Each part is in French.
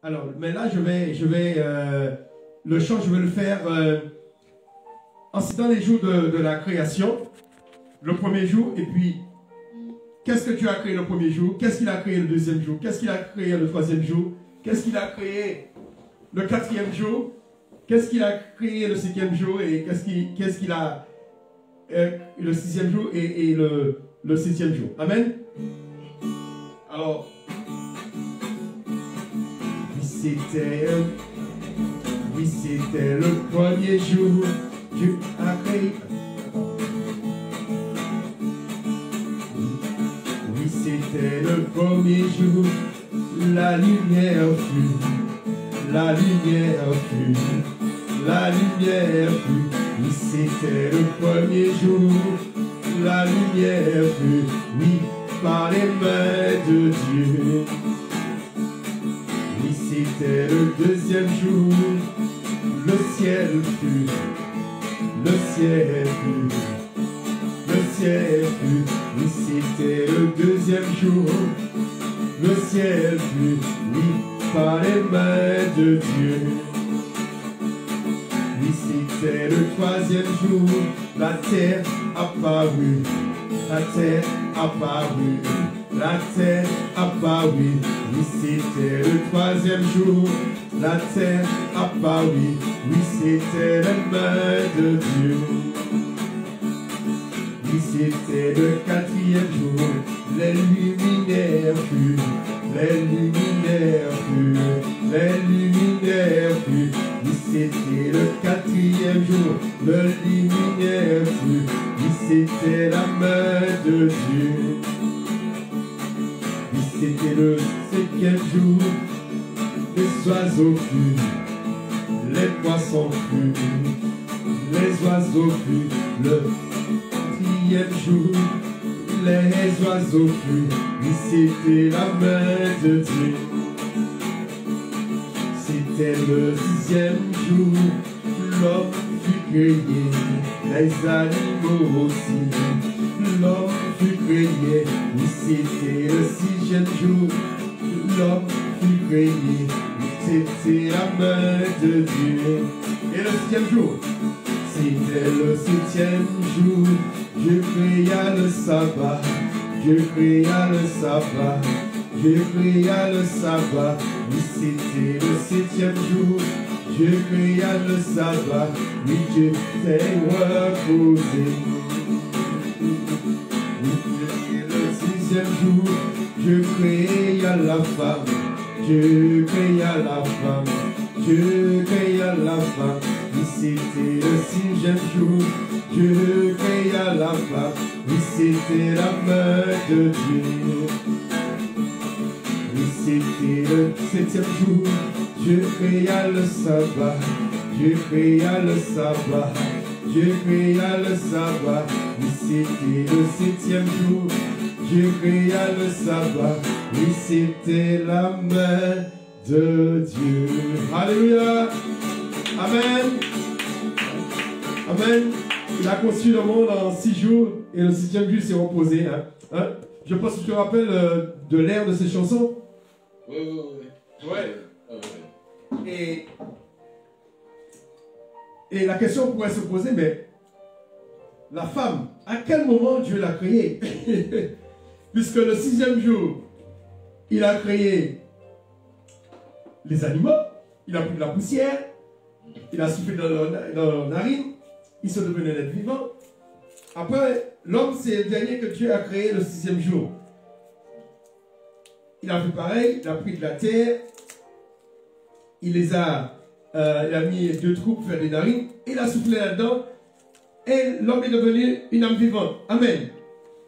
Alors, mais là, je vais, je vais, euh, le chant, je vais le faire euh, en citant les jours de, la création, le premier jour, et puis, qu'est-ce que tu as créé le premier jour? Qu'est-ce qu'il a créé le deuxième jour? Qu'est-ce qu'il a créé le troisième jour? Qu'est-ce qu'il a créé le quatrième jour? Qu'est-ce qu'il a créé le cinquième jour? Et qu'est-ce qu'il a euh, le sixième jour et, le, le septième jour? Amen? Alors, c'était, oui, c'était le premier jour. Dieu a créé. Oui, c'était le premier jour. La lumière fut, la lumière fut, la lumière fut. Oui, c'était le premier jour. La lumière fut, oui, par les mains de Dieu. C'était le deuxième jour. Le ciel fut, le ciel fut, le ciel fut. Oui, c'était le deuxième jour. Le ciel fut, oui, par les mains de Dieu. Oui, c'était le troisième jour. La terre apparut, la terre apparut, la terre apparut. Oui, c'était le troisième jour. La terre apparut, oui, c'était les mains de Dieu. Oui, c'était le quatrième jour. Les luminaires furent, les luminaires furent, les luminaires furent. Oui, c'était le quatrième jour. Le luminaire fut, oui, c'était la main de Dieu. C'était le cinquième jour. Les oiseaux furent, les poissons furent, les oiseaux furent. Le quatrième jour, les oiseaux furent, oui, c'était la main de Dieu. C'était le sixième jour, l'homme fut créé, les animaux aussi. L'homme créé, oui, c'était le sixième jour, l'homme fut créé, c'était la main de Dieu. Et le septième jour, c'était le septième jour, Dieu créa le sabbat, Dieu créa le sabbat, Dieu créa le sabbat, oui c'était le septième jour, Dieu créa le sabbat, oui Dieu s'est reposé. Sixième jour, Dieu créa la femme, Dieu créa la femme, Dieu créa la femme, oui c'était le sixième jour, Dieu créa la femme, oui c'était la main de Dieu. Oui c'était le septième jour, Dieu créa le sabbat, Dieu créa le sabbat, Dieu créa le sabbat, oui c'était le septième jour, Dieu créa le sabbat, oui c'était la main de Dieu. Alléluia. Amen. Amen. Il a conçu le monde en six jours et le septième jour s'est reposé. Hein. Hein? Je pense que tu te rappelles euh, de l'air de ces chansons? Oui, oui, oui. Ouais. Et, et la question pourrait se poser, mais la femme, à quel moment Dieu l'a créée? Puisque le sixième jour, il a créé les animaux, il a pris de la poussière, il a soufflé dans leur, dans leur narine, ils sont devenus des êtres vivants. Après, l'homme, c'est le dernier que Dieu a créé le sixième jour. Il a fait pareil, il a pris de la terre, il les a, euh, il a mis deux trous pour faire des narines, il a soufflé là-dedans, et l'homme est devenu une âme vivante. Amen.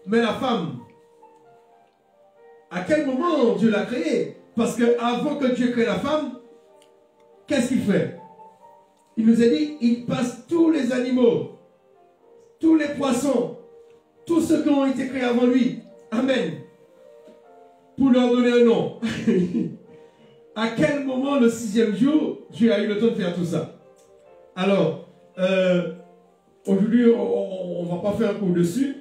Mais la femme, à quel moment Dieu l'a créée Parce que avant que Dieu crée la femme, qu'est-ce qu'il fait? Il nous a dit, il passe tous les animaux, tous les poissons, tous ceux qui ont été créés avant lui. Amen. Pour leur donner un nom. à quel moment le sixième jour, Dieu a eu le temps de faire tout ça? Alors, euh, aujourd'hui, on ne va pas faire un cours dessus,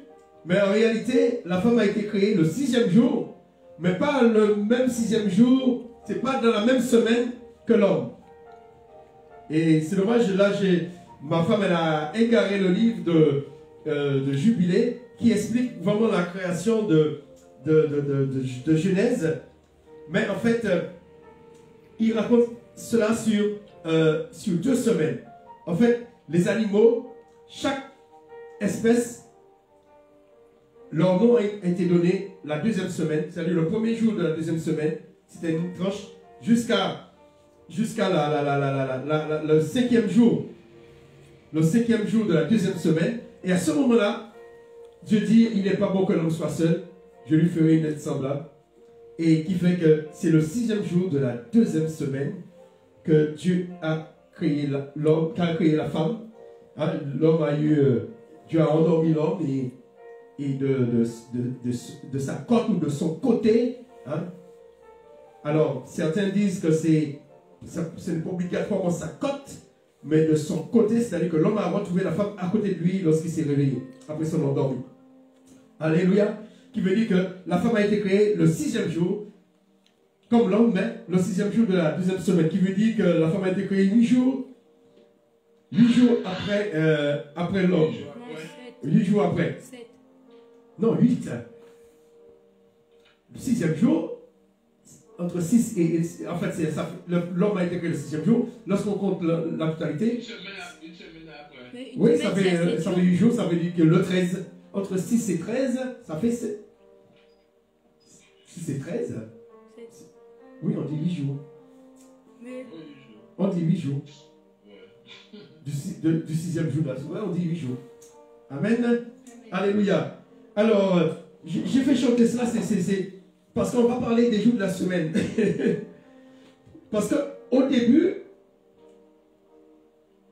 mais en réalité, la femme a été créée le sixième jour, mais pas le même sixième jour, c'est pas dans la même semaine que l'homme. Et c'est dommage, là, ma femme, elle a égaré le livre de, euh, de Jubilé qui explique vraiment la création de, de- de- de Genèse. Mais en fait, euh, il raconte cela sur, euh, sur deux semaines. En fait, les animaux, chaque espèce, leur nom a été donné la deuxième semaine, c'est-à-dire le premier jour de la deuxième semaine, c'était une tranche, jusqu'à jusqu'à la, la- la- le cinquième jour, le cinquième jour de la deuxième semaine. Et à ce moment-là, Dieu dit, il n'est pas bon que l'homme soit seul, je lui ferai une aide semblable. Et qui fait que c'est le sixième jour de la deuxième semaine que Dieu a créé l'homme, qu'a créé la femme. Hein, l'homme a eu, euh, Dieu a endormi l'homme et, et de, de, de, de- sa côte ou de son côté. hein. Alors, certains disent que c'est, pas obligatoirement sa côte, mais de son côté, c'est-à-dire que l'homme a retrouvé la femme à côté de lui lorsqu'il s'est réveillé, après son endormi. Alléluia. Qui veut dire que la femme a été créée le sixième jour, comme l'homme, mais le sixième jour de la deuxième semaine. Qui veut dire que la femme a été créée huit jours, huit jours après, euh, après l'homme. Huit jours après. 7. Non, huit. Le sixième jour, entre six et. et- en fait, L'homme a été créé le sixième jour. Lorsqu'on compte la, la totalité, Une semaine, à- une semaine après. Oui, semaine, ça fait, ça fait 8 jours, ça veut dire que le 13, entre 6 et 13, ça fait 7. 6 et 13 Sept. Oui, on dit 8 jours. Mais On dit 8 jours. ouais. Du, de- du sixième jour de la semaine, on dit 8 jours. Amen. Alléluia. Alors, euh, j'ai fait chanter cela, c'est- parce qu'on va parler des jours de la semaine. parce que au début,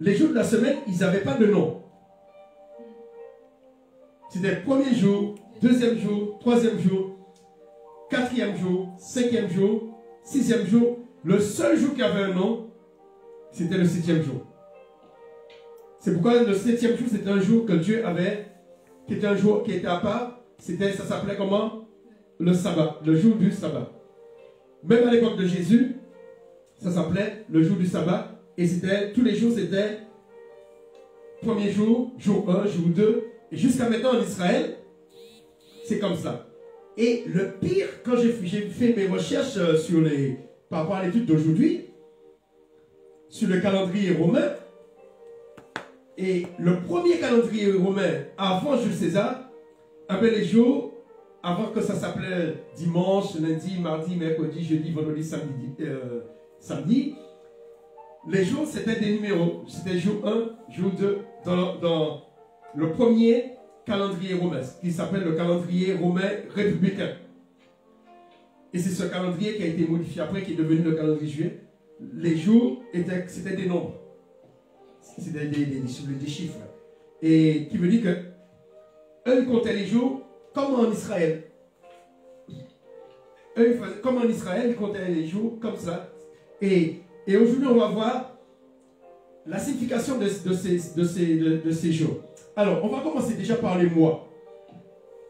les jours de la semaine, ils n'avaient pas de nom. C'était premier jour, deuxième jour, troisième jour, quatrième jour, cinquième jour, sixième jour. Le seul jour qui avait un nom, c'était le septième jour. C'est pourquoi le septième jour, c'était un jour que Dieu avait, qui était un jour qui était à part. C'était, ça s'appelait comment? Le sabbat, le jour du sabbat. Même à l'époque de Jésus, ça s'appelait le jour du sabbat. Et c'était, tous les jours, c'était premier jour, jour 1, jour 2. Et jusqu'à maintenant en Israël, c'est comme ça. Et le pire, quand j'ai fait mes recherches euh, sur les, par rapport à l'étude d'aujourd'hui, sur le calendrier romain, et le premier calendrier romain avant Jules César avait les jours avant que ça s'appelait dimanche, lundi, mardi, mercredi, jeudi, vendredi, samedi. euh. Les jours, c'était des numéros. C'était jour 1, jour 2, dans, le premier calendrier romain, qui s'appelle le calendrier romain républicain. Et c'est ce calendrier qui a été modifié après, qui est devenu le calendrier juillet. Les jours, c'était des nombres. C'était des, des, des, chiffres. Et qui veut dire que eux, ils comptaient les jours comme en Israël. Eux, comme en Israël, ils comptaient les jours comme ça. Et, et aujourd'hui, on va voir la signification de, de ces, de, ces, de, ces jours. Alors, on va commencer déjà par les mois.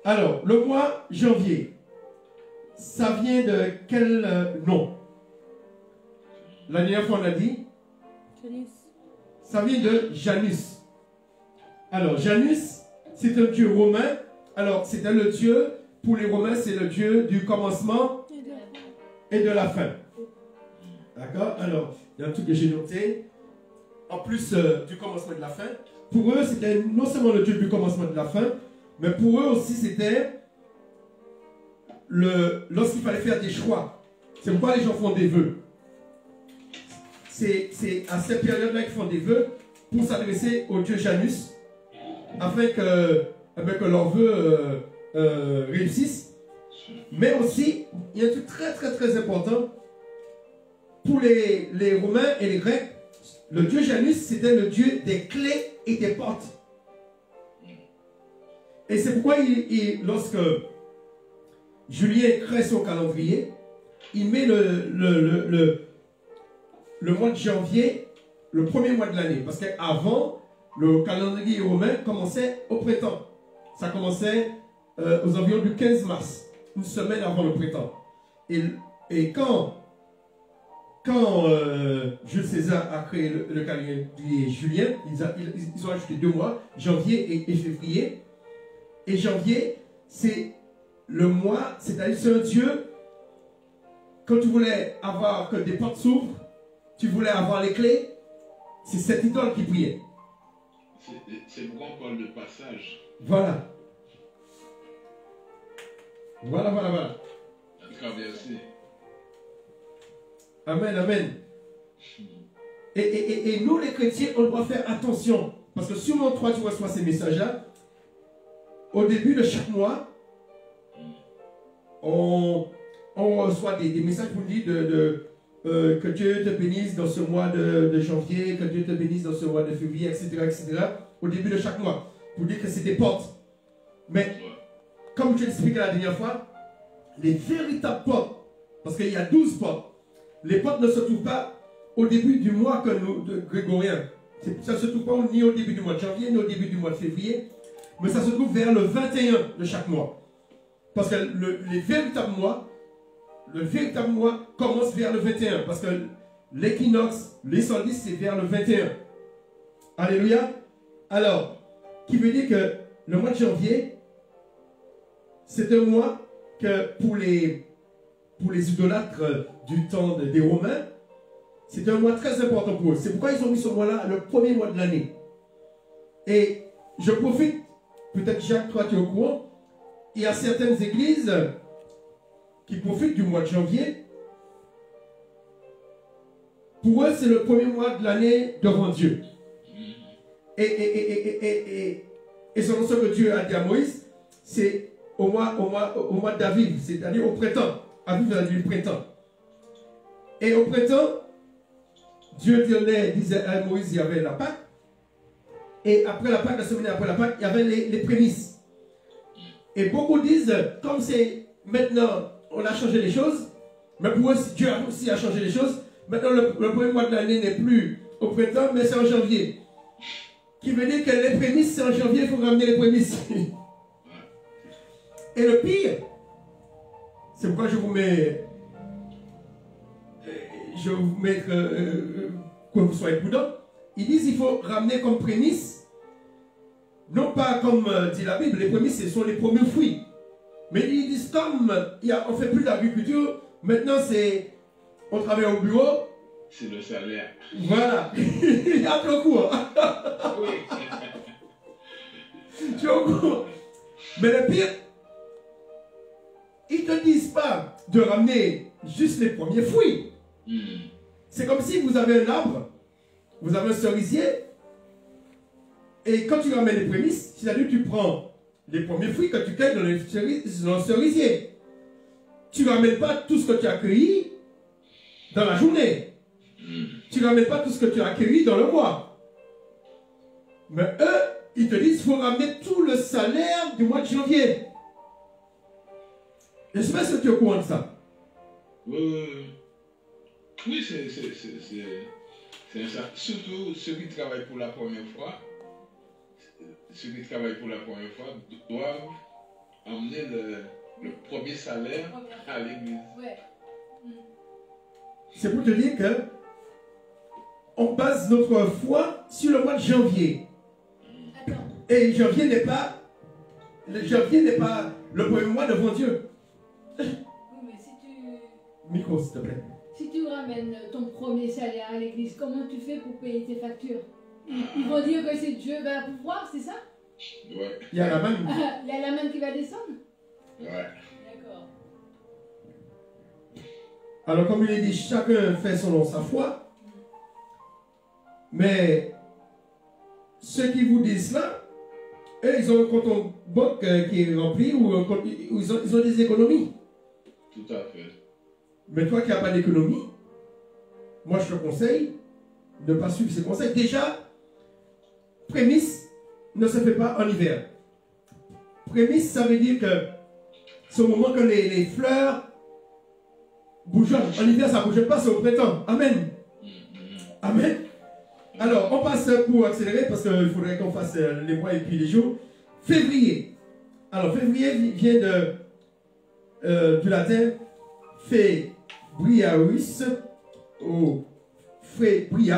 Alors, le mois janvier, ça vient de quel euh, nom? La dernière fois, on a dit. Ça vient de Janus. Alors, Janus, c'est un dieu romain. Alors, c'était le dieu, pour les Romains, c'est le dieu du commencement et de la fin. D'accord? Alors, il y a un truc que j'ai noté. En plus euh, du commencement et de la fin, pour eux, c'était non seulement le dieu du commencement et de la fin, mais pour eux aussi, c'était lorsqu'il fallait faire des choix. C'est pourquoi les gens font des vœux. C'est à cette période-là qu'ils font des vœux pour s'adresser au dieu Janus, afin que, eh bien, que leurs vœux euh, euh, réussissent. Mais aussi, il y a un truc très très très important pour les, Romains et les Grecs. Le dieu Janus, c'était le dieu des clés et des portes. Et c'est pourquoi, lorsque Julien crée son calendrier, il met le, le mois de janvier, le premier mois de l'année. Parce qu'avant, le calendrier romain commençait au printemps. Ça commençait euh, aux environs du 15 mars, une semaine avant le printemps. Et, quand quand euh, Jules César a créé le, le calendrier julien, ils ont ajouté deux mois, janvier et, et février. Et janvier, c'est le mois, c'est-à-dire c'est un Dieu, quand tu voulais avoir que des portes s'ouvrent, tu voulais avoir les clés, c'est cette idole qui priait. C'est- pourquoi on parle de passage. Voilà. Voilà, voilà, voilà. Amen, amen. Et, et- et- nous, les chrétiens, on doit faire attention. Parce que sur mon 3, tu reçois ces messages-là. Au début de chaque mois, on, on reçoit des, des messages pour dire de, de, euh, que Dieu te bénisse dans ce mois de, janvier, que Dieu te bénisse dans ce mois de février, etc., etc. Au début de chaque mois. Pour dire que c'est des portes. Mais comme je l'expliquais la dernière fois, les véritables portes, parce qu'il y a 12 portes, les portes ne se trouvent pas au début du mois que de grégorien. Ça ne se trouve pas ni au début du mois de janvier, ni au début du mois de février, mais ça se trouve vers le 21 de chaque mois. Parce que le- les véritables mois, le véritable mois commence vers le 21, parce que l'équinoxe, les solstices, c'est vers le 21. Alléluia. Alors, qui veut dire que le mois de janvier, c'est un mois que pour les, pour les idolâtres du temps de- des Romains, c'est un mois très important pour eux. C'est pourquoi ils ont mis ce mois-là le premier mois de l'année. Et je profite, peut-être Jacques, toi tu es au courant, il y a certaines églises qui profitent du mois de janvier. Pour eux, c'est le premier mois de l'année devant Dieu. Et, et, et, et, selon ce que Dieu a dit à Moïse, c'est au mois, au mois, au mois d'Aviv, c'est-à-dire au printemps. Aviv dire printemps. Et au printemps, Dieu disait à Moïse, il y avait la Pâque. Et après la Pâque, la semaine après la Pâque, il y avait les, les prémices. Et beaucoup disent, comme c'est maintenant, on a changé les choses, mais pour eux, Dieu aussi a changé les choses. Maintenant, le, premier mois de l'année n'est plus au printemps, mais c'est en janvier. Qui veut dire que les prémices, c'est en janvier, il faut ramener les prémices. Et le pire, c'est pourquoi je vous mets. euh, Je vous mets euh, euh, que vous soyez prudents. Ils disent qu'il faut ramener comme prémisse, non pas comme euh, dit la Bible, les prémices ce sont les premiers fruits. Mais ils disent comme on ne fait plus d'agriculture, maintenant c'est. On travaille au bureau, C'est le salaire. voilà. il y a un cours. Oui. Tu es au courant. Mais le pire, ils ne te disent pas de ramener juste les premiers fruits. Hmm. C'est comme si vous avez un arbre, vous avez un cerisier, et quand tu ramènes les prémices, c'est-à-dire que tu prends les premiers fruits que tu cueilles dans, le cerisier. Tu ne ramènes pas tout ce que tu as cueilli dans la journée. Tu ne ramènes pas tout ce que tu as cueilli dans le mois. Mais eux, ils te disent qu'il faut ramener tout le salaire du mois de janvier. Je ne sais pas si tu es au courant de ça. Oui, oui, oui. Oui, c'est c'est- c'est- c'est- c'est ça. Surtout ceux qui travaillent pour la première fois, ceux qui travaillent pour la première fois doivent emmener le, le premier salaire à l'église. Ouais. C'est pour te dire que on base notre foi sur le mois de janvier. Attends. Et janvier n'est pas le janvier n'est pas le premier mois devant Dieu. Oui, mais si tu, Micro, s'il te plaît. si tu ramènes ton premier salaire à l'église, comment tu fais pour payer tes factures? Ils vont dire que c'est Dieu va pouvoir, c'est ça? Ouais, Il y a la main. Il y a la main qui va descendre? Ouais. D'accord. Alors, comme il est dit, chacun fait selon sa foi. Mais ceux qui vous disent cela, eux, ils ont un compte en banque euh, qui est rempli ou ils, ont, ils ont des économies. Tout à fait. Mais toi qui n'as pas d'économie, moi je te conseille de ne pas suivre ces conseils. Déjà, prémisse ne se fait pas en hiver. Prémisse, ça veut dire que c'est au moment que les, fleurs bourgeonnent. En hiver, ça ne bouge pas, c'est au printemps. Amen. Amen. Alors, on passe pour accélérer parce qu'il faudrait qu'on fasse euh, les mois et puis les jours. Février. Alors, février vi- vient de, euh, du latin febriaus, au février.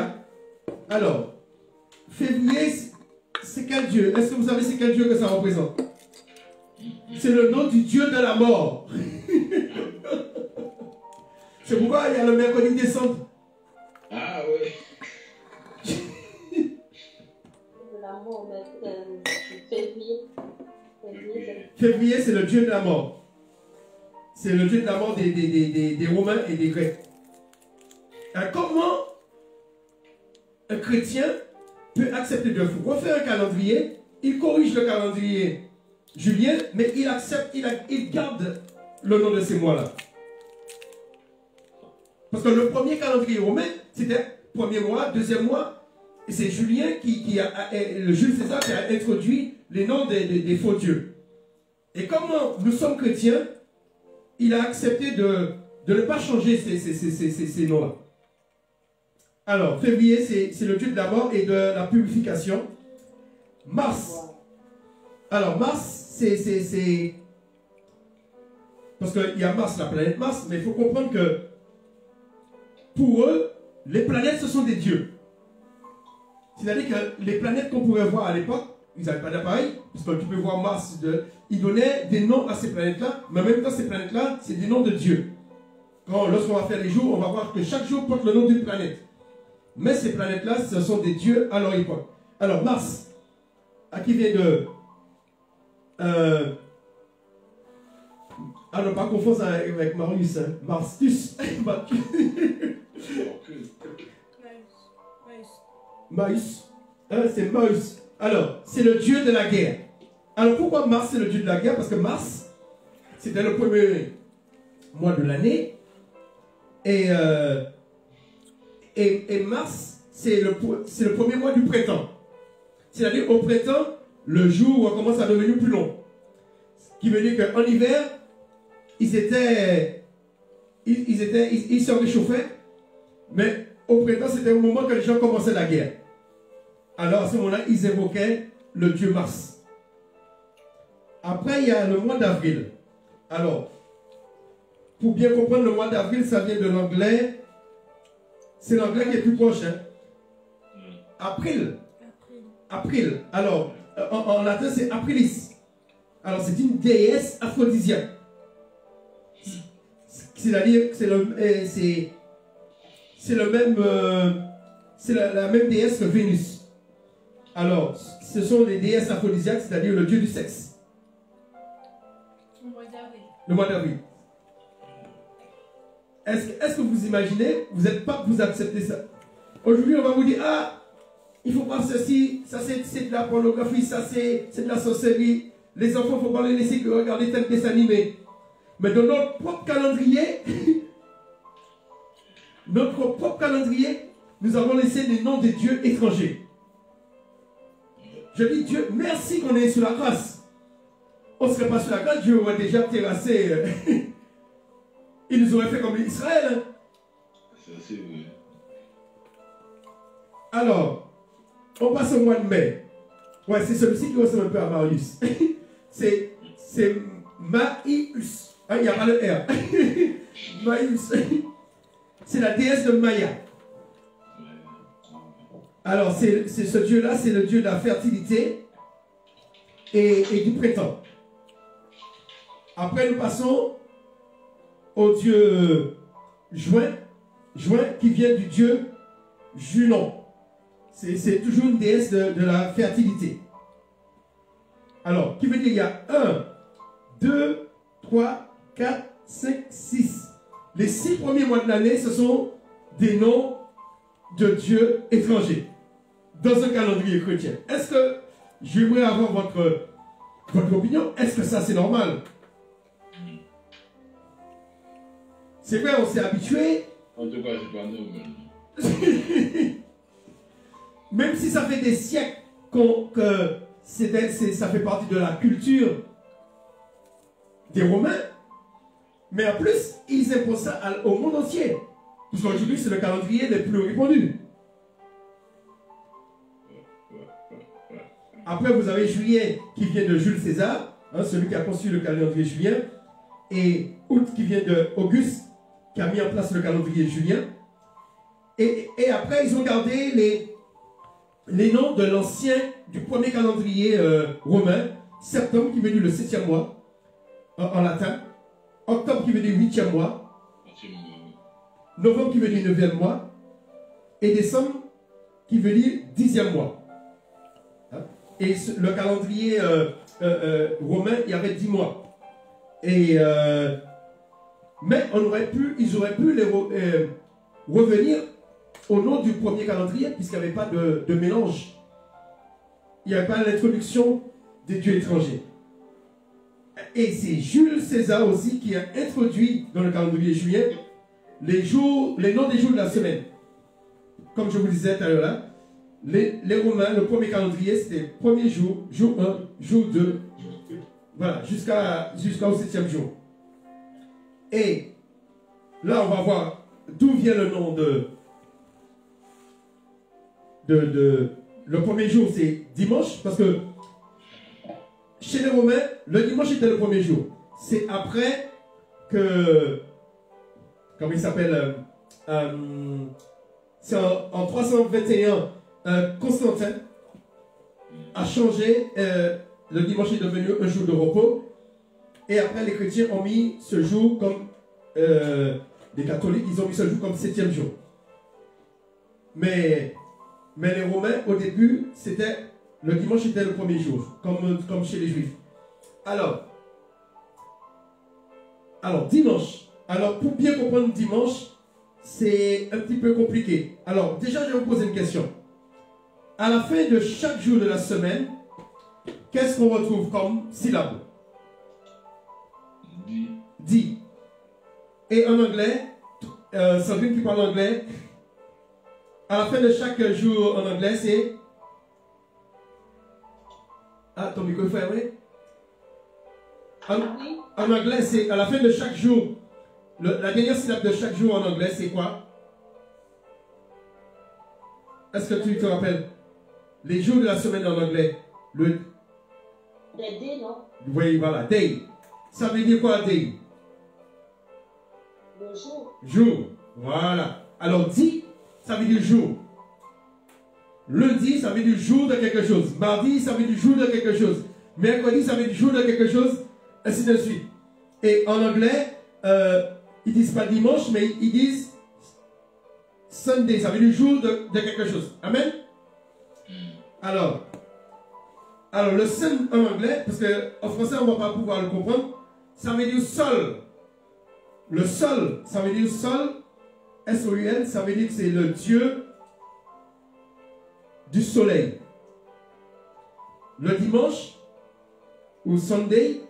Alors, février, c'est quel Dieu Est-ce que vous savez c'est quel Dieu que ça représente? C'est le nom du Dieu de la mort. c'est pourquoi il y a le mercredi décembre. Ah la mort, mais c'est février. Février, c'est Février, c'est le Dieu de la mort. C'est le Dieu de la mort des, des- des- des- des Romains et des Grecs. Alors, comment un chrétien peut accepter de refaire un calendrier Il corrige le calendrier julien, mais il accepte, il, garde le nom de ces mois-là. Parce que le premier calendrier romain, c'était premier mois, deuxième mois, et c'est Julien qui, a, le Jules César qui a introduit les noms des, faux dieux. Et comment nous sommes chrétiens, il a accepté de, ne pas changer ces- ces noms-là. Alors, février, c'est le la mort et de la purification. Mars, alors, Mars, c'est. Parce qu'il y a Mars, la planète Mars, mais il faut comprendre que pour eux, les planètes, ce sont des dieux. C'est-à-dire que les planètes qu'on pouvait voir à l'époque, ils n'avaient pas d'appareil, parce que tu peux voir Mars, ils donnaient des noms à ces planètes-là, mais en même temps, ces planètes-là, c'est des noms de dieux. Lorsqu'on va faire les jours, on va voir que chaque jour porte le nom d'une planète. Mais ces planètes-là, ce sont des dieux à leur époque. Alors, Mars, à qui vient de. Euh, ah non, pas confondre avec Marius, hein. Marstus. Maïs. Hein, c'est Maïs. Alors, c'est le dieu de la guerre. Alors, pourquoi Mars, c'est le dieu de la guerre? Parce que Mars, c'était le premier mois de l'année. Et, euh, et, Mars, c'est le, le premier mois du printemps. C'est-à-dire, au printemps, le jour commence à devenir plus long. Ce qui veut dire qu'en hiver, ils étaient. Ils, ils étaient. Ils, ils se réchauffaient. Mais au printemps, c'était au moment que les gens commençaient la guerre. Alors à ce moment-là, ils évoquaient le dieu Mars. Après, il y a le mois d'avril. Alors, pour bien comprendre le mois d'avril, ça vient de l'anglais. C'est l'anglais qui est plus proche. Hein? April. April. Alors, euh, en, en latin, c'est Aprilis. Alors, c'est une déesse aphrodisiaque. C'est-à-dire que c'est le, euh, c'est, c'est le même, euh, c'est la, la même déesse que Vénus. Alors, ce sont les déesses aphrodisiaques, c'est-à-dire le dieu du sexe, On va d'avril. le mois d'avril. Est-ce, que- vous imaginez, vous n'êtes pas, vous acceptez ça? Aujourd'hui, on va vous dire, ah, il faut pas ceci, ça c'est, de la pornographie, ça c'est, de la sorcellerie. Les enfants, il ne faut pas les laisser regarder tel dessin animé. Mais dans notre propre calendrier, notre propre calendrier, nous avons laissé des noms des dieux étrangers. Je dis Dieu, merci qu'on est sous la grâce. On ne serait pas sous la grâce, Dieu aurait déjà terrassé. euh, Il nous aurait fait comme Israël. hein. Ça, c'est vrai. Alors, on passe au mois de mai. Ouais, c'est celui-ci qui ressemble un peu à Marius. c'est, c'est Maïus. Ah, il n'y a pas le R. Maïus. c'est la déesse de Maya. Alors, c'est, c'est ce dieu-là, c'est le dieu de la fertilité et, et du printemps. Après, nous passons au dieu Juin. Juin qui vient du dieu Junon. C'est, toujours une déesse de, la fertilité. Alors, qui veut dire il y a 1, 2, 3, 4, 5, 6. Les six premiers mois de l'année, ce sont des noms de dieux étrangers dans un calendrier chrétien. Est-ce que, j'aimerais avoir votre opinion, est-ce que ça c'est normal? C'est vrai, on s'est habitué, En tout cas, c'est pas normal. même si ça fait des siècles qu'on- que c'est- ça fait partie de la culture des Romains, mais en plus, ils imposent ça au monde entier. Parce qu'aujourd'hui, c'est le calendrier le plus répandu. Après, vous avez Juillet qui vient de Jules César, hein, celui qui a conçu le calendrier julien, et Août qui vient de Auguste, qui a mis en place le calendrier julien. Et, et après, ils ont gardé les, les noms de l'ancien, du premier calendrier euh, romain, septembre qui dire le septième mois, en, latin, octobre qui veut dire huitième mois, novembre qui veut dire neuvième mois, et décembre qui veut dire dixième mois. Hein? Et le calendrier euh, euh, romain, il y avait dix mois. Et mais on aurait pu, ils auraient pu les euh, revenir au nom du premier calendrier, puisqu'il n'y avait pas de, mélange. Il n'y avait pas l'introduction des dieux étrangers. Et c'est Jules César aussi qui a introduit dans le calendrier juillet les jours, les noms des jours de la semaine. Comme je vous disais tout à l'heure les Romains, le premier calendrier, c'était premier jour, jour 1, jour 2, voilà, jusqu'à jusqu'au septième jour. Et là, on va voir d'où vient le nom de, de, Le premier jour, c'est dimanche, parce que chez les Romains, le dimanche était le premier jour. C'est après que. Comment il s'appelle euh, euh, C'est en, en 321, euh, Constantin a changé. le dimanche est devenu un jour de repos. Et après, les chrétiens ont mis ce jour comme. euh, les catholiques, ils ont mis ce jour comme septième jour. Mais, mais les Romains, au début, c'était. Le dimanche était le premier jour, comme, comme chez les Juifs. Alors, alors, dimanche. Alors, pour bien comprendre dimanche, c'est un petit peu compliqué. Alors, déjà, je vais vous poser une question. À la fin de chaque jour de la semaine, qu'est-ce qu'on retrouve comme syllabe? Dit. Et en anglais, euh, Sandrine qui parle anglais, à la fin de chaque jour en anglais, c'est. Ah, ton micro est fermé En, anglais, c'est à la fin de chaque jour. le- la dernière syllabe de chaque jour en anglais, c'est quoi? Est-ce que tu te rappelles? Les jours de la semaine en anglais. Le, les non? Oui, voilà, day. Ça veut dire quoi, day? Jour. Jour. Voilà. Alors, dit, ça veut dire jour. Lundi, ça veut dire jour de quelque chose. Mardi, ça veut dire jour de quelque chose. Mercredi, ça veut dire jour de quelque chose. Ainsi de suite. Et en anglais, euh, ils disent pas dimanche, mais ils disent Sunday. Ça veut dire jour de, de quelque chose. Amen? Alors, alors le sun en anglais, parce qu'en français, on ne va pas pouvoir le comprendre, ça veut dire sol. Le sol, ça veut dire sol, S-O-U-L, ça veut dire que c'est le Dieu du soleil. Le dimanche, ou Sunday,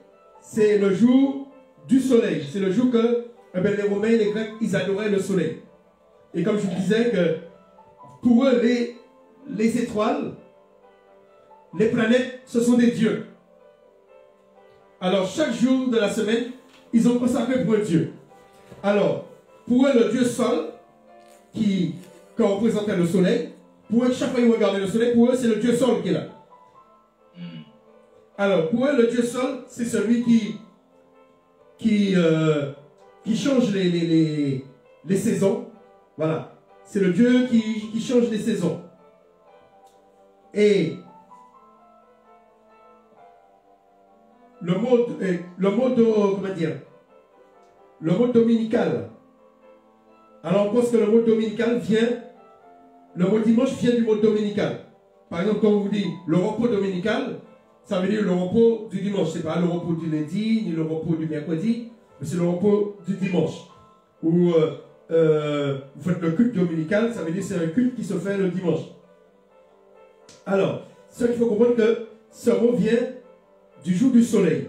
c'est le jour du soleil. C'est le jour que eh ben, les Romains les Grecs, ils adoraient le soleil. Et comme je vous disais que pour eux, les, les étoiles, les planètes, ce sont des dieux. Alors chaque jour de la semaine, ils ont consacré pour un dieu. Alors, pour eux, le dieu sol, qui, qui représentait le soleil, pour eux, chaque fois qu'ils regardaient le soleil, pour eux, c'est le dieu sol qui est là. Alors, pour eux, le dieu sol, c'est celui qui, qui, euh, qui change les, les, les, les saisons. Voilà. C'est le dieu qui, qui change les saisons. Et le mot, euh, le mot de, comment dire, le mot dominical. Alors on pense que le mot dominical vient, le mot dimanche vient du mot dominical. Par exemple, quand on vous dit le repos dominical, ça veut dire le repos du dimanche. C'est pas le repos du lundi, ni le repos du mercredi, mais c'est le repos du dimanche. Ou euh, euh, vous faites le culte dominical, ça veut dire c'est un culte qui se fait le dimanche. Alors, ce qu'il faut comprendre que ce mot vient du jour du soleil.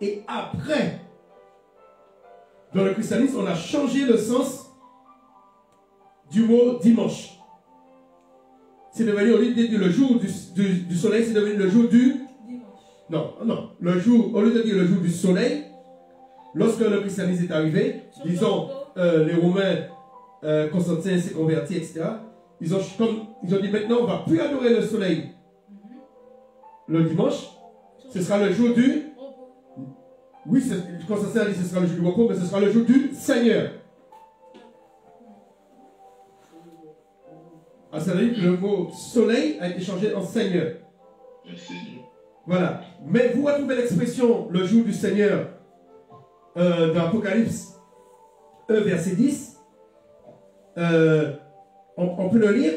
Et après, dans le christianisme, on a changé le sens du mot dimanche. C'est devenu, au lieu de dire le jour du, du- du soleil, c'est devenu le jour du... Dimanche. Non, non. Le jour, au lieu de dire le jour du soleil, lorsque le christianisme est arrivé, disons, euh, les Romains, euh, Constantin s'est converti, etc. Ils ont, comme, ils ont dit maintenant, on ne va plus adorer le soleil le dimanche. Ce sera le jour du... Oui, c'est- Constantin a dit ce sera le jour du repos, mais ce sera le jour du Seigneur. Ah, ça veut dire que le mot soleil a été changé en Seigneur. Voilà. Mais vous retrouvez l'expression le jour du Seigneur euh, dans Apocalypse 1, verset 10. Euh, on, peut le lire,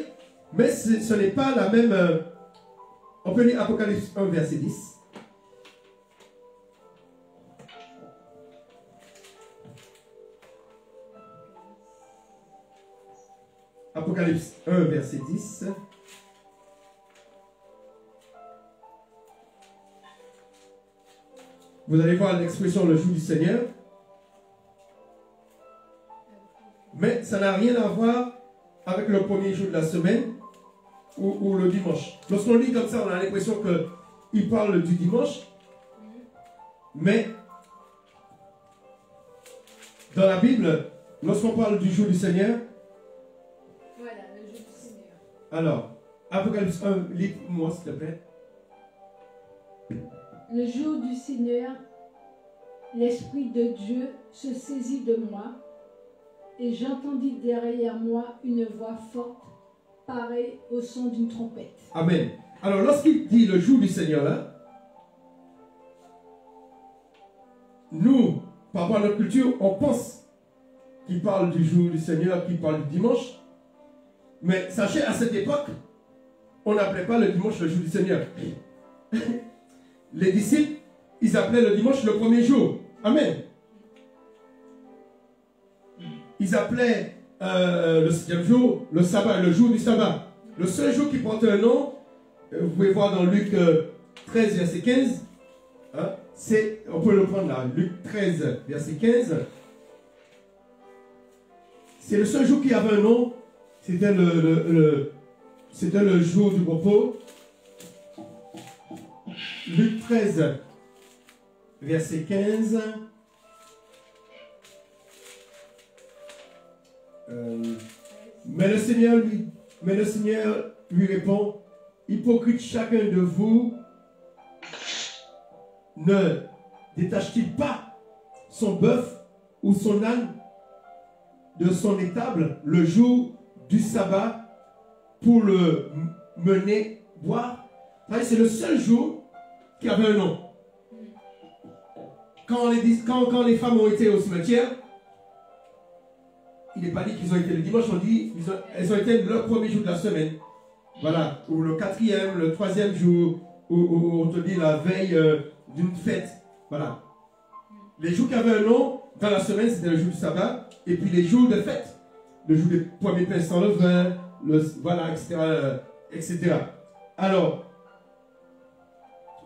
mais ce, ce n'est pas la même. euh, on peut lire Apocalypse 1, verset 10. Apocalypse 1, verset 10. Vous allez voir l'expression le jour du Seigneur. Mais ça n'a rien à voir avec le premier jour de la semaine ou, le dimanche. Lorsqu'on lit comme ça, on a l'impression qu'il parle du dimanche. Mais dans la Bible, lorsqu'on parle du jour du Seigneur, alors, Apocalypse 1, lis-moi s'il te plaît. Le jour du Seigneur, l'Esprit de Dieu se saisit de moi, et j'entendis derrière moi une voix forte, pareille au son d'une trompette. Amen. Alors, lorsqu'il dit le jour du Seigneur nous, par rapport à notre culture, on pense qu'il parle du jour du Seigneur, qu'il parle du dimanche. Mais sachez, à cette époque, on n'appelait pas le dimanche le jour du Seigneur. Les disciples, ils appelaient le dimanche le premier jour. Amen. Ils appelaient euh, le septième jour le sabbat, le jour du sabbat. Le seul jour qui porte un nom, euh, vous pouvez voir dans Luc euh, 13, verset 15, hein, c'est, on peut le prendre là, Luc 13, verset 15. C'est le seul jour qui avait un nom, c'était le, le- c'était le jour du repos. Luc 13, verset 15. Euh, mais le Seigneur lui, mais le Seigneur lui répond, hypocrite chacun de vous ne détache-t-il pas son bœuf ou son âne de son étable le jour du sabbat pour le mener boire C'est le seul jour qui avait un nom. Quand les, femmes ont été au cimetière, il n'est pas dit qu'ils ont été le dimanche, on dit ont- elles ont été le premier jour de la semaine. Voilà, ou le quatrième, le troisième jour, ou, ou on te dit la veille euh, d'une fête. Voilà. Les jours qui avaient un nom dans la semaine, c'était le jour du sabbat, et puis les jours de fête. Le jour des premiers pains sans levain, le, voilà, etc., euh, etc. Alors,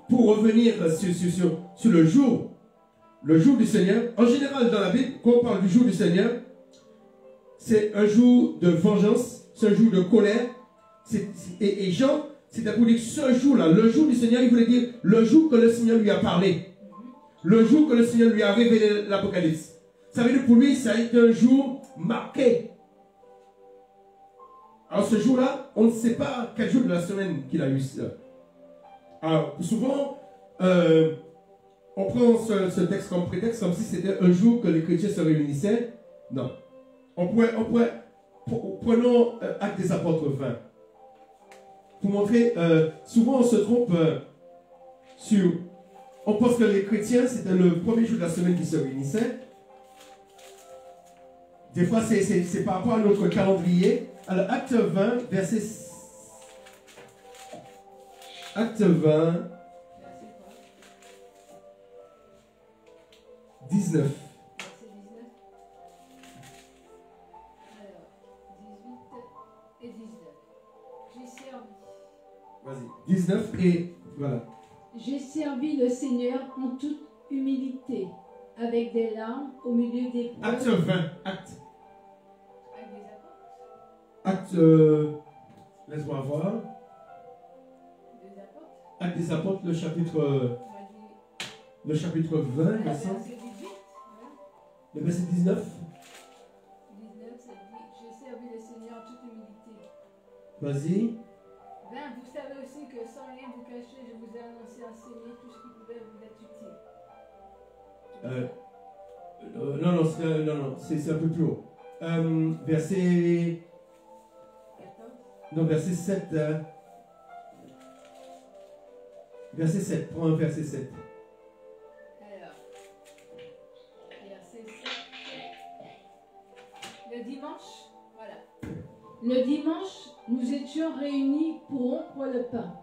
pour revenir sur, sur, sur, le jour, le jour du Seigneur, en général dans la Bible, quand on parle du jour du Seigneur, c'est un jour de vengeance, c'est un jour de colère. Et, et Jean, c'était pour dire ce jour-là, le jour du Seigneur, il voulait dire le jour que le Seigneur lui a parlé. Le jour que le Seigneur lui a révélé l'Apocalypse. Ça veut dire pour lui, ça a été un jour marqué. Alors ce jour-là, on ne sait pas quel jour de la semaine qu'il a eu. Alors souvent, euh, on prend ce, texte comme prétexte, comme si c'était un jour que les chrétiens se réunissaient. Non. On pourrait, on pourrait pre- prenons euh, Actes des Apôtres 20. Pour montrer, euh, souvent on se trompe euh, sur. On pense que les chrétiens, c'était le premier jour de la semaine qui se réunissaient. Des fois, c'est par rapport à notre calendrier. Alors, Acte 20, verset. Acte 20, Là, c'est quoi 19. Verset 19. Alors, 18 et 19. J'ai servi. Vas-y. 19 et. Voilà. J'ai servi le Seigneur en toute humilité, avec des larmes au milieu des Acte preuves. 20. Acte. Acte. euh, Laisse-moi voir. Acte des Apôtres, le chapitre, euh, le chapitre 20, Voilà, verset, verset 18. Voilà. le verset 19. 19, ça dit J'ai servi le Seigneur en toute humilité. Vas-y. 20. Vous savez aussi que sans rien vous cacher, je vous ai annoncé, enseigné tout ce qui pouvait vous être utile. Euh, euh, non, non, c'est, non, non, c'est, c'est un peu plus haut. Euh, verset 14. Non, verset 7. euh, verset 7. Prends un verset 7. Alors, verset 7. Le dimanche, voilà. Le dimanche, nous étions réunis pour rompre le pain.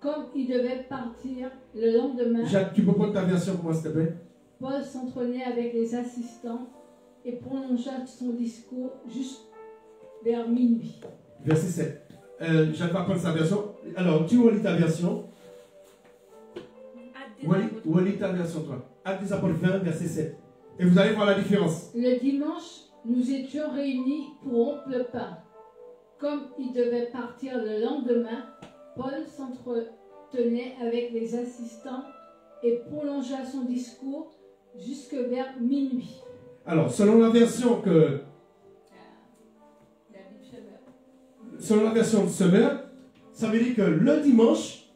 Comme il devait partir le lendemain, Jacques, tu peux prendre ta version pour moi, s'il te plaît? Paul s'entraînait avec les assistants et prolongea son discours juste vers minuit. Verset 7. Euh, Jacques va prendre sa version. Alors, tu relis ta version. Relis, ta version, toi. Actes des apôtres 20, verset 7. Et vous allez voir la différence. Le dimanche, nous étions réunis pour rompre le pain. Comme il devait partir le lendemain, Paul s'entretenait avec les assistants et prolongea son discours jusque vers minuit. Alors, selon la version que selon la version de ça veut dire que le dimanche,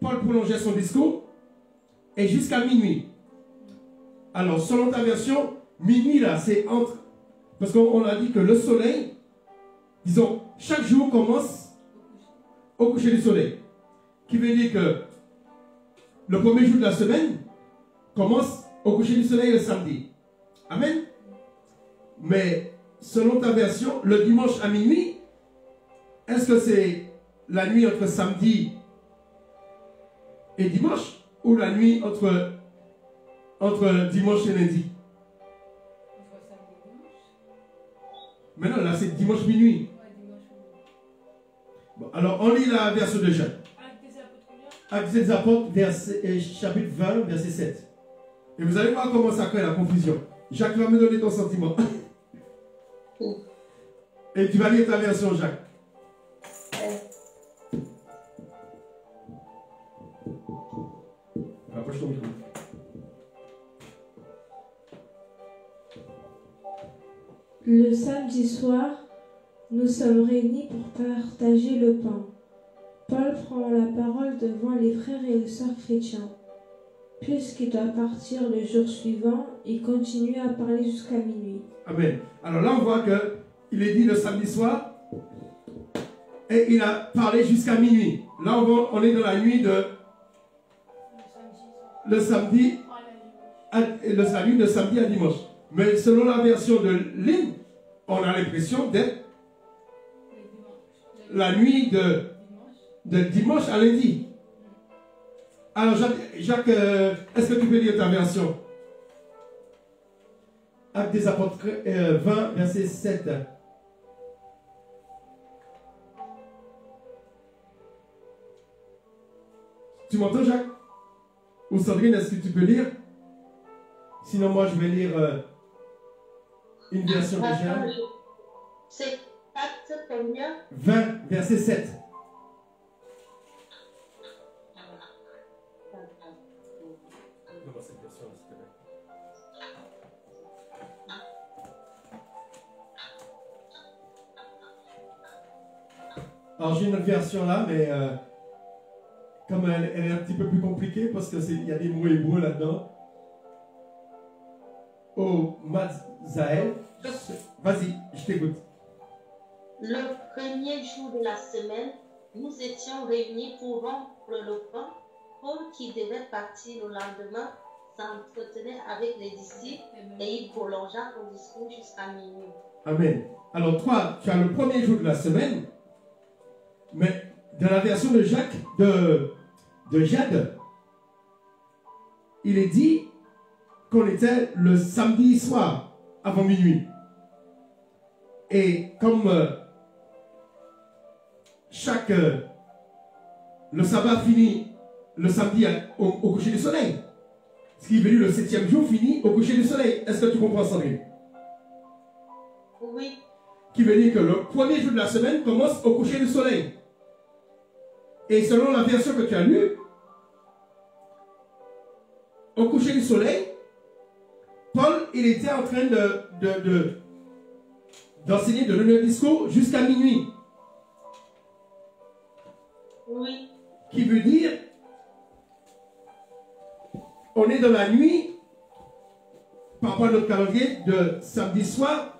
Paul prolongeait son discours et jusqu'à minuit. Alors, selon ta version, minuit là, c'est entre. Parce qu'on on a dit que le soleil, disons, chaque jour commence au coucher du soleil. Qui veut dire que le premier jour de la semaine commence au coucher du soleil le samedi. Amen. Mais selon ta version, le dimanche à minuit, est-ce que c'est la nuit entre samedi et dimanche ou la nuit entre, entre dimanche et lundi? Mais non, là c'est dimanche minuit. Bon, alors on lit la version de Jacques. Actes des apôtres, verset- euh, chapitre 20, verset 7. Et vous allez voir comment ça crée la confusion. Jacques va me donner ton sentiment. Et tu vas lire ta version, Jacques. Rapproche ton micro. Le samedi soir, nous sommes réunis pour partager le pain. Paul prend la parole devant les frères et les sœurs chrétiens. Puisqu'il doit partir le jour suivant, il continue à parler jusqu'à minuit. Amen. Alors là, on voit que il est dit le samedi soir et il a parlé jusqu'à minuit. Là, on, est dans la nuit de le samedi, à, le salut de samedi à dimanche. Mais selon la version de l'hymne, on a l'impression d'être la nuit de, de dimanche à lundi. Alors, Jacques, euh, est-ce que tu peux lire ta version? Actes des apôtres euh, 20, verset 7. Tu m'entends, Jacques? Ou Sandrine, est-ce que tu peux lire? Sinon, moi, je vais lire euh, une version. Attends, je- C'est acte combien? 20, verset 7. Alors j'ai une autre version là, mais euh, comme elle, elle est un petit peu plus compliquée parce qu'il y a des mots hébreux là-dedans. Oh, Mazael. Vas-y, je t'écoute. Le premier jour de la semaine, nous étions réunis pour rompre le pain. Paul, qui devait partir le lendemain, s'entretenait avec les disciples et il prolongea son discours jusqu'à minuit. Amen. Alors toi, tu as le premier jour de la semaine, mais dans la version de Jacques, de, de Jade, il est dit qu'on était le samedi soir avant minuit. Et comme euh, chaque euh, le sabbat finit le samedi au coucher du soleil, ce qui est venu le septième jour finit au coucher du soleil. Est-ce que tu comprends, Sandrine? Oui, qui veut dire que le premier jour de la semaine commence au coucher du soleil. Et selon la version que tu as lue, au coucher du soleil, Paul, il était en train de, de- de- d'enseigner, de donner un discours jusqu'à minuit. oui, Qui veut dire, on est dans la nuit, par rapport à notre calendrier de samedi soir,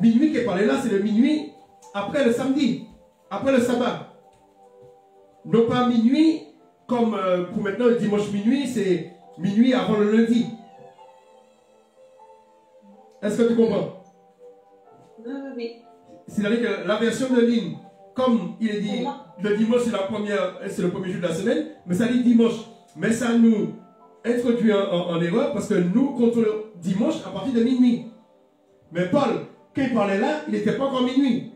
minuit qui est parlé là, c'est le minuit après le samedi, après le sabbat. Non pas minuit, comme euh, pour maintenant le dimanche minuit, c'est minuit avant le lundi. Est-ce que tu comprends? Oui. C'est-à-dire que la version de ligne, comme il est dit, le dimanche c'est la première, c'est le premier jour de la semaine, mais ça dit dimanche. Mais ça nous introduit en, en- en erreur parce que nous contrôlons dimanche à partir de minuit. Mais Paul, quand il parlait là, il n'était pas encore minuit.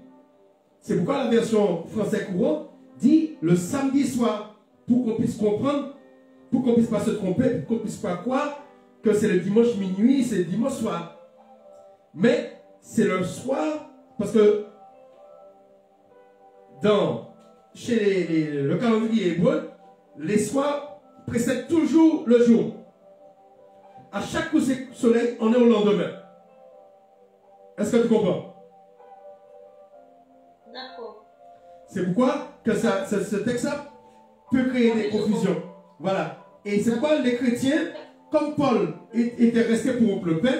C'est pourquoi la version français courant dit le samedi soir, pour qu'on puisse comprendre, pour qu'on puisse pas se tromper, pour qu'on puisse pas croire que c'est le dimanche minuit, c'est le dimanche soir. Mais c'est le soir, parce que dans, chez le calendrier hébreu, les soirs précèdent toujours le jour. À chaque coucher de soleil, on est au lendemain. Est-ce que tu comprends? C'est pourquoi que ce, texte-là peut créer des confusions. Voilà. Et c'est pourquoi les chrétiens, comme Paul était resté pour le pain,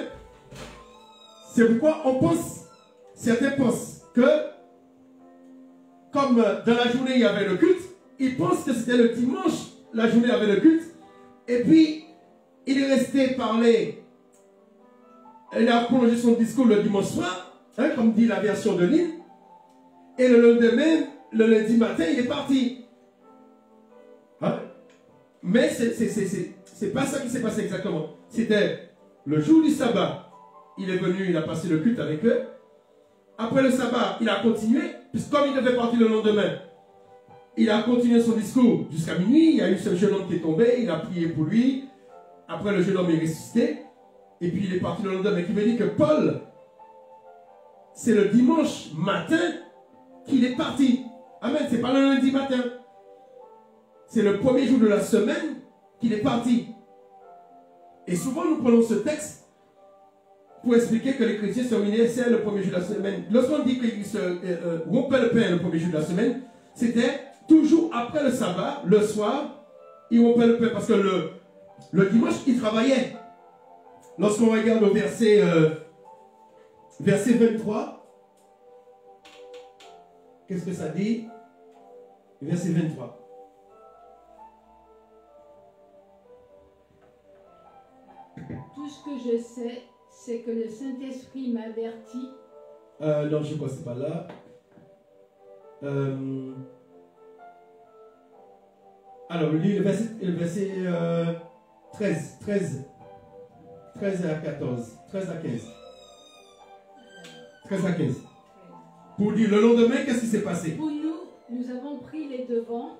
c'est pourquoi on pense, certains pensent que, comme dans la journée il y avait le culte, ils pensent que c'était le dimanche, la journée avait le culte, et puis il est resté parler, il a prolongé son discours le dimanche soir, hein, comme dit la version de l'île, et le lendemain, le lundi matin, il est parti. Hein? Mais c'est pas ça qui s'est passé exactement. C'était le jour du sabbat. Il est venu, il a passé le culte avec eux. Après le sabbat, il a continué, puisque comme il devait partir le lendemain, il a continué son discours jusqu'à minuit. Il y a eu ce jeune homme qui est tombé, il a prié pour lui. Après, le jeune homme est ressuscité. Et puis, il est parti le lendemain. Qui veut dire que Paul, c'est le dimanche matin qu'il est parti. Amen. C'est pas le lundi matin. C'est le premier jour de la semaine qu'il est parti. Et souvent, nous prenons ce texte pour expliquer que les chrétiens se réunissaient le premier jour de la semaine. Lorsqu'on dit qu'ils se euh, euh, rompaient le pain le premier jour de la semaine, c'était toujours après le sabbat, le soir, ils rompaient le pain parce que le, le dimanche, ils travaillaient. Lorsqu'on regarde au verset, euh, verset 23, Qu'est-ce que ça dit? Verset 23. Tout ce que je sais, c'est que le Saint-Esprit m'avertit Euh, non, je crois que c'est pas là. Euh, alors, lis le verset, le verset euh, 13, 13, 13 à 14, 13 à 15. 13 à 15. Pour dire le lendemain, qu'est-ce qui s'est passé? Pour nous, nous avons pris les devants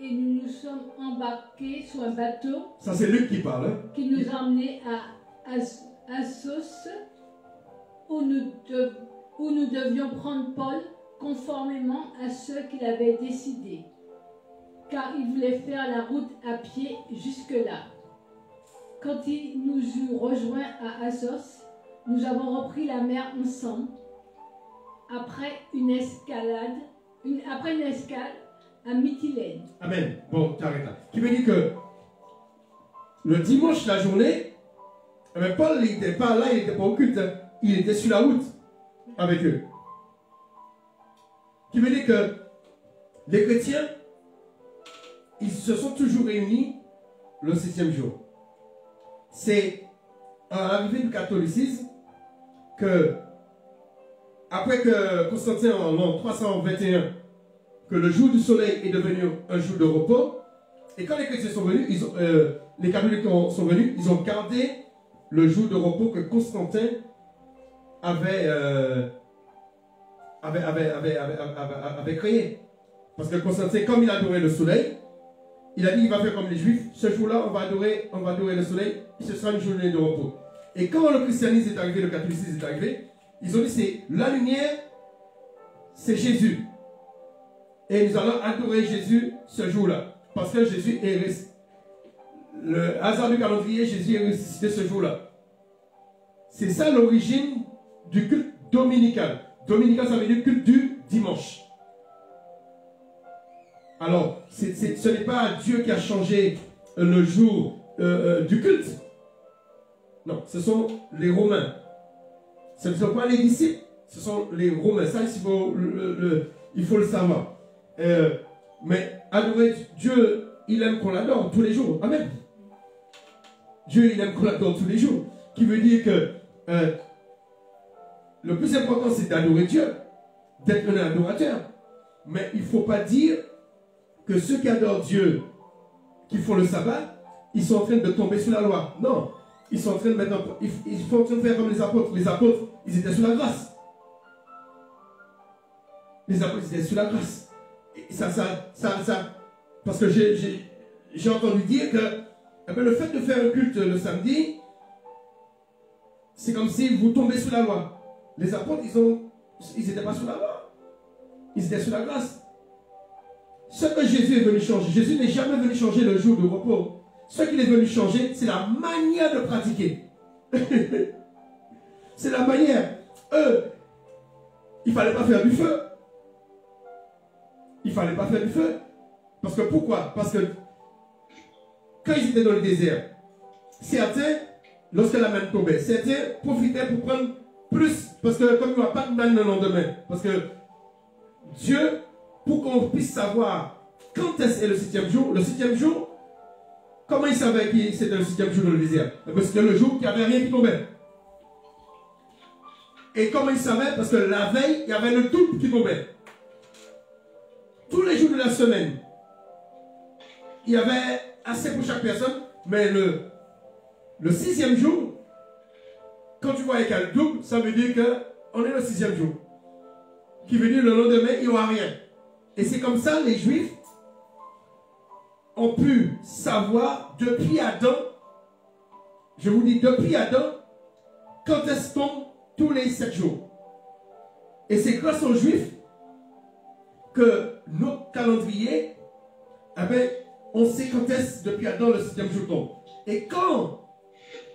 et nous nous sommes embarqués sur un bateau Ça, c'est Luc qui parle. hein. qui nous a emmenés à As- Assos où nous, de- où nous devions prendre Paul conformément à ce qu'il avait décidé. Car il voulait faire la route à pied jusque-là. Quand il nous eut rejoints à Assos, nous avons repris la mer ensemble. Après une escalade, après une escale à Mytilène. Amen. Bon, t'arrêtes là. Qui veut dire que le dimanche, la journée, eh ben, Paul n'était pas là, il n'était pas au culte. hein. Il était sur la route avec eux. Qui veut dire que les chrétiens, ils se sont toujours réunis le septième jour. C'est à l'arrivée du catholicisme que, après que Constantin en l'an 321 que le jour du soleil est devenu un jour de repos. Et quand les chrétiens sont venus, euh, les catholiques ont- sont venus, ils ont gardé le jour de repos que Constantin avait, euh, avait, avait, avait, avait, créé. Parce que Constantin, comme il adorait le soleil, il a dit qu'il va faire comme les juifs, ce jour-là, on va adorer, on va adorer le soleil, ce sera une journée de repos. Et quand le christianisme est arrivé, le catholicisme est arrivé, ils ont dit c'est la lumière, c'est Jésus. Et nous allons adorer Jésus ce jour-là. Parce que Jésus est ressuscité. Le hasard du calendrier, Jésus est ressuscité ce jour-là. C'est ça l'origine du culte dominical. Dominical, ça veut dire culte du dimanche. Alors, ce n'est pas Dieu qui a changé euh, le jour euh, euh, du culte. Non, ce sont les Romains. Ce ne sont pas les disciples, Ce sont les Romains. Ça, il faut le, savoir. Euh, mais adorer Dieu, il aime qu'on l'adore tous les jours. Amen. Dieu, il aime qu'on l'adore tous les jours. Qui veut dire que euh, le plus important, c'est d'adorer Dieu, d'être un adorateur. Mais il ne faut pas dire que ceux qui adorent Dieu, qui font le sabbat, ils sont en train de tomber sous la loi. Non. Ils sont en train de mettre ils, ils sont faire comme les apôtres. Les apôtres, ils étaient sous la grâce. Les apôtres, étaient sous la grâce. Ça, ça, ça, ça, parce que j'ai entendu dire que eh ben, le fait de faire un culte le samedi, c'est comme si vous tombez sous la loi. Les apôtres, ils ont, ils n'étaient pas sous la loi. Ils étaient sous la grâce. Ce que Jésus est venu changer, Jésus n'est jamais venu changer le jour de repos. Ce qu'il est venu changer, c'est la manière de pratiquer. c'est la manière. Eux, il ne fallait pas faire du feu. Il ne fallait pas faire du feu. Parce que pourquoi? Parce que quand ils étaient dans le désert, certains, lorsque la main tombait, certains profitaient pour prendre plus. Parce que comme il n'y aura pas de manne le lendemain. Parce que Dieu, pour qu'on puisse savoir quand est-ce le septième jour, le septième jour, comment il savait que c'était le septième jour dans le désert? Parce que c'était le jour qu'il n'y avait rien qui tombait. Et comment il savait Parce que la veille, il y avait le double qui tombait. Tous les jours de la semaine, il y avait assez pour chaque personne, mais le, le sixième jour, quand tu vois qu'il y a le double, ça veut dire qu'on est le sixième jour. Qui veut dire le lendemain, il n'y aura rien. Et c'est comme ça, les Juifs ont pu savoir depuis Adam, je vous dis depuis Adam, quand est-ce qu'on tous les sept jours. Et c'est grâce aux Juifs que notre calendrier, eh ben, on sait quand est-ce depuis Adam le septième jour tombe. Et quand,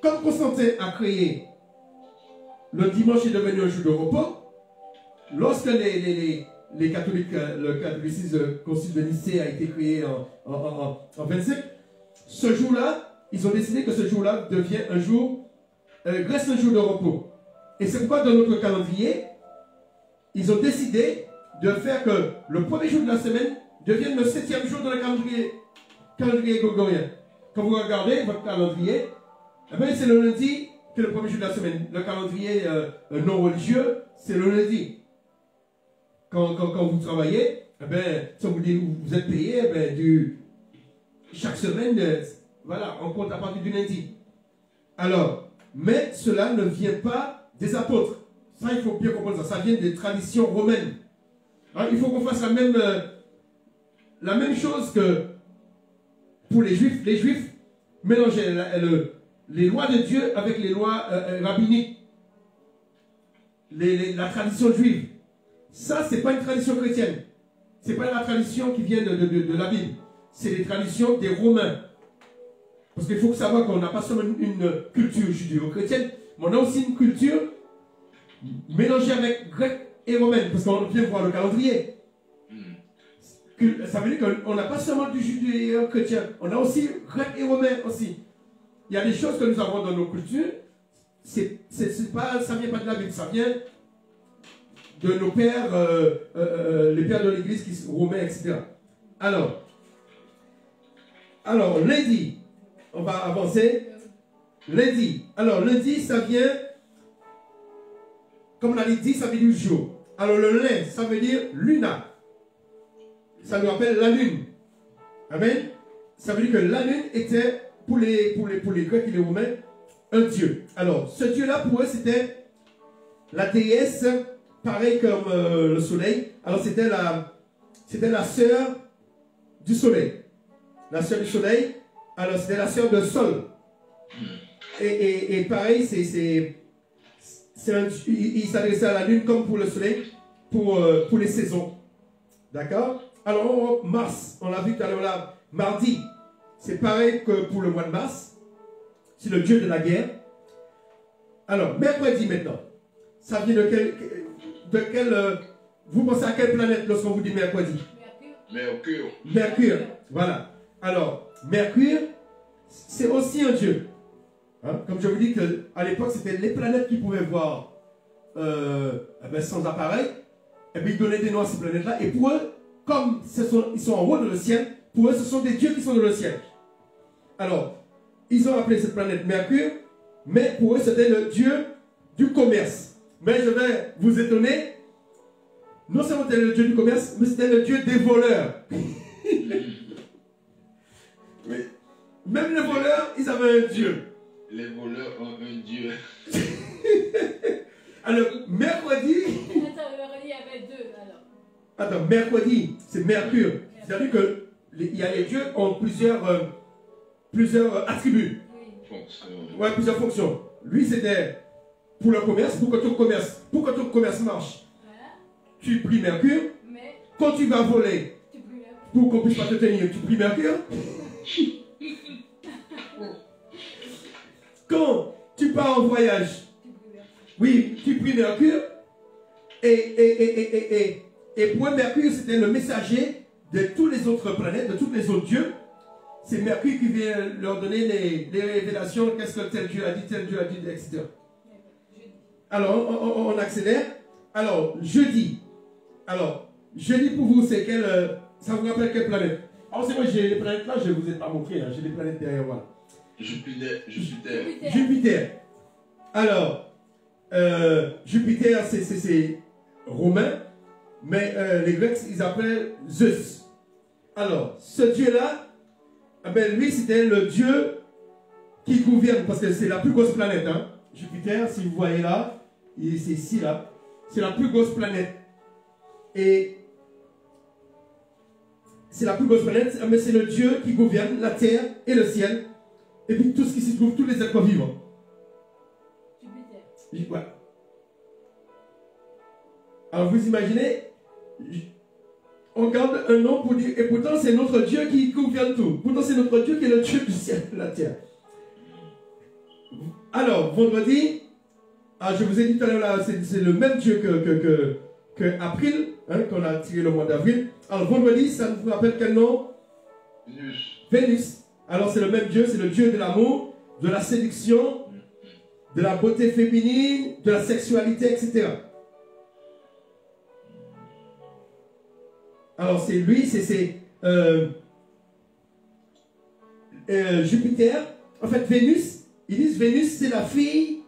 comme Constantin a créé le dimanche est devenu un jour de repos, lorsque les, les, catholiques, euh, le catholicisme, le concile de Nicée a été créé en, en, en, 25, ce jour-là, ils ont décidé que ce jour-là devient un jour, euh, reste un jour de repos. Et c'est pourquoi dans notre calendrier, ils ont décidé de faire que le premier jour de la semaine devienne le septième jour de le calendrier calendrier grégorien. Quand vous regardez votre calendrier, eh c'est le lundi que le premier jour de la semaine. Le calendrier euh, euh, non religieux, c'est le lundi. Quand, quand, vous travaillez, eh si vous, vous êtes payé, eh du, chaque semaine, euh, voilà, on compte à partir du lundi. Alors, mais cela ne vient pas des apôtres. Ça, il faut bien comprendre ça. Ça vient des traditions romaines. Hein, il faut qu'on fasse la même, la même chose que pour les juifs, les juifs mélangeaient les lois de Dieu avec les lois euh, euh, rabbiniques, la tradition juive. Ça, ce n'est pas une tradition chrétienne. Ce n'est pas la tradition qui vient de, la Bible. C'est les traditions des Romains. Parce qu'il faut savoir qu'on n'a pas seulement une, culture judéo-chrétienne, on a aussi une culture mélangée avec grec et romaine. Parce qu'on vient voir le calendrier ça veut dire qu'on n'a pas seulement du judéo chrétien, on a aussi grec et romain aussi. Il y a des choses que nous avons dans nos cultures, c'est, pas, ça ne vient pas de la Bible, ça vient de nos pères, euh, euh, euh, les pères de l'église qui sont romains, etc. Alors, alors, lundi, on va avancer. Lundi. Alors, lundi, ça vient, comme on a dit, ça veut dire jour. Alors, le lin, ça veut dire luna ça nous rappelle la lune. Amen. Ça veut dire que la lune était, pour les, pour pour les Grecs et les Romains, un dieu. Alors, ce dieu-là, pour eux, c'était la déesse, pareil comme euh, le soleil. Alors, c'était la, c'était la sœur du soleil. La sœur du soleil. Alors, c'était la sœur de sol. Et, et, pareil, c'est, c'est, il, s'adressait à la lune comme pour le soleil, pour, euh, pour les saisons. D'accord? Alors, mars, on l'a vu tout à l'heure là, mardi, c'est pareil que pour le mois de mars. C'est le dieu de la guerre. Alors, mercredi maintenant, ça vient de quel. De quel euh, vous pensez à quelle planète lorsqu'on vous dit mercredi? Mercure. Mercure, voilà. Alors, Mercure, c'est aussi un dieu. Hein? Comme je vous dis qu'à l'époque, c'était les planètes qui pouvaient voir euh, eh ben, sans appareil, et puis ils donnaient des noms à ces planètes-là. Et pour eux, comme sont- ils sont en haut dans le ciel, pour eux, ce sont des dieux qui sont dans le ciel. Alors, ils ont appelé cette planète Mercure, mais pour eux, c'était le dieu du commerce. Mais je vais vous étonner, non seulement c'était le dieu du commerce, mais c'était le dieu des voleurs. Oui. Même les voleurs, ils avaient un dieu. Les voleurs ont un dieu. Alors, mercredi, Attends, il y avait deux alors. attends, mercredi, c'est Mercure. C'est-à-dire que les, il y a les dieux ont plusieurs, euh, plusieurs euh, attributs, Oui. Fonction. ouais, plusieurs fonctions. Lui, c'était pour le commerce, pour que ton commerce, pour que ton commerce marche, Voilà. tu pries Mercure. Mais Quand tu vas voler, tu pour qu'on puisse pas te tenir, tu pries Mercure. pars en voyage. Oui, tu pries Mercure. Et, et, et, et, et, et, et pour Mercure, c'était le messager de tous les autres planètes, de tous les autres dieux. C'est Mercure qui vient leur donner les, les révélations, qu'est-ce que tel Dieu a dit, tel Dieu a dit, etc. Alors, on, on- on accélère. Alors, jeudi. Alors, jeudi pour vous, c'est quelle. euh, Ça vous rappelle quelle planète? Alors, c'est moi, j'ai les planètes là, je ne vous ai pas montré, hein, j'ai les planètes derrière moi. Jupiter. Jupiter. Jupiter. Alors, euh, Jupiter, c'est- romain, mais euh, les Grecs, ils appellent Zeus. Alors, ce dieu-là, ah ben, lui, c'était le dieu qui gouverne, parce que c'est la plus grosse planète. hein. Jupiter, si vous voyez là, c'est ici, là, c'est la plus grosse planète. Et c'est la plus grosse planète, mais c'est le dieu qui gouverne la terre et le ciel, et puis tout ce qui s'y trouve, tous les êtres vivants. Ouais. Alors vous imaginez, on garde un nom pour dire, et pourtant c'est notre Dieu qui gouverne tout. Pourtant c'est notre Dieu qui est le Dieu du ciel et de la terre. Alors, vendredi, ah, je vous ai dit tout à l'heure, c'est le même Dieu que, que, que, que April, hein, qu'on a tiré le mois d'avril. Alors vendredi, ça vous rappelle quel nom? Nus. Vénus. Alors c'est le même Dieu, c'est le Dieu de l'amour, de la séduction, de la beauté féminine, de la sexualité, etc. Alors c'est lui, c'est c'est, euh, euh, Jupiter. En fait, Vénus, ils disent Vénus c'est la fille.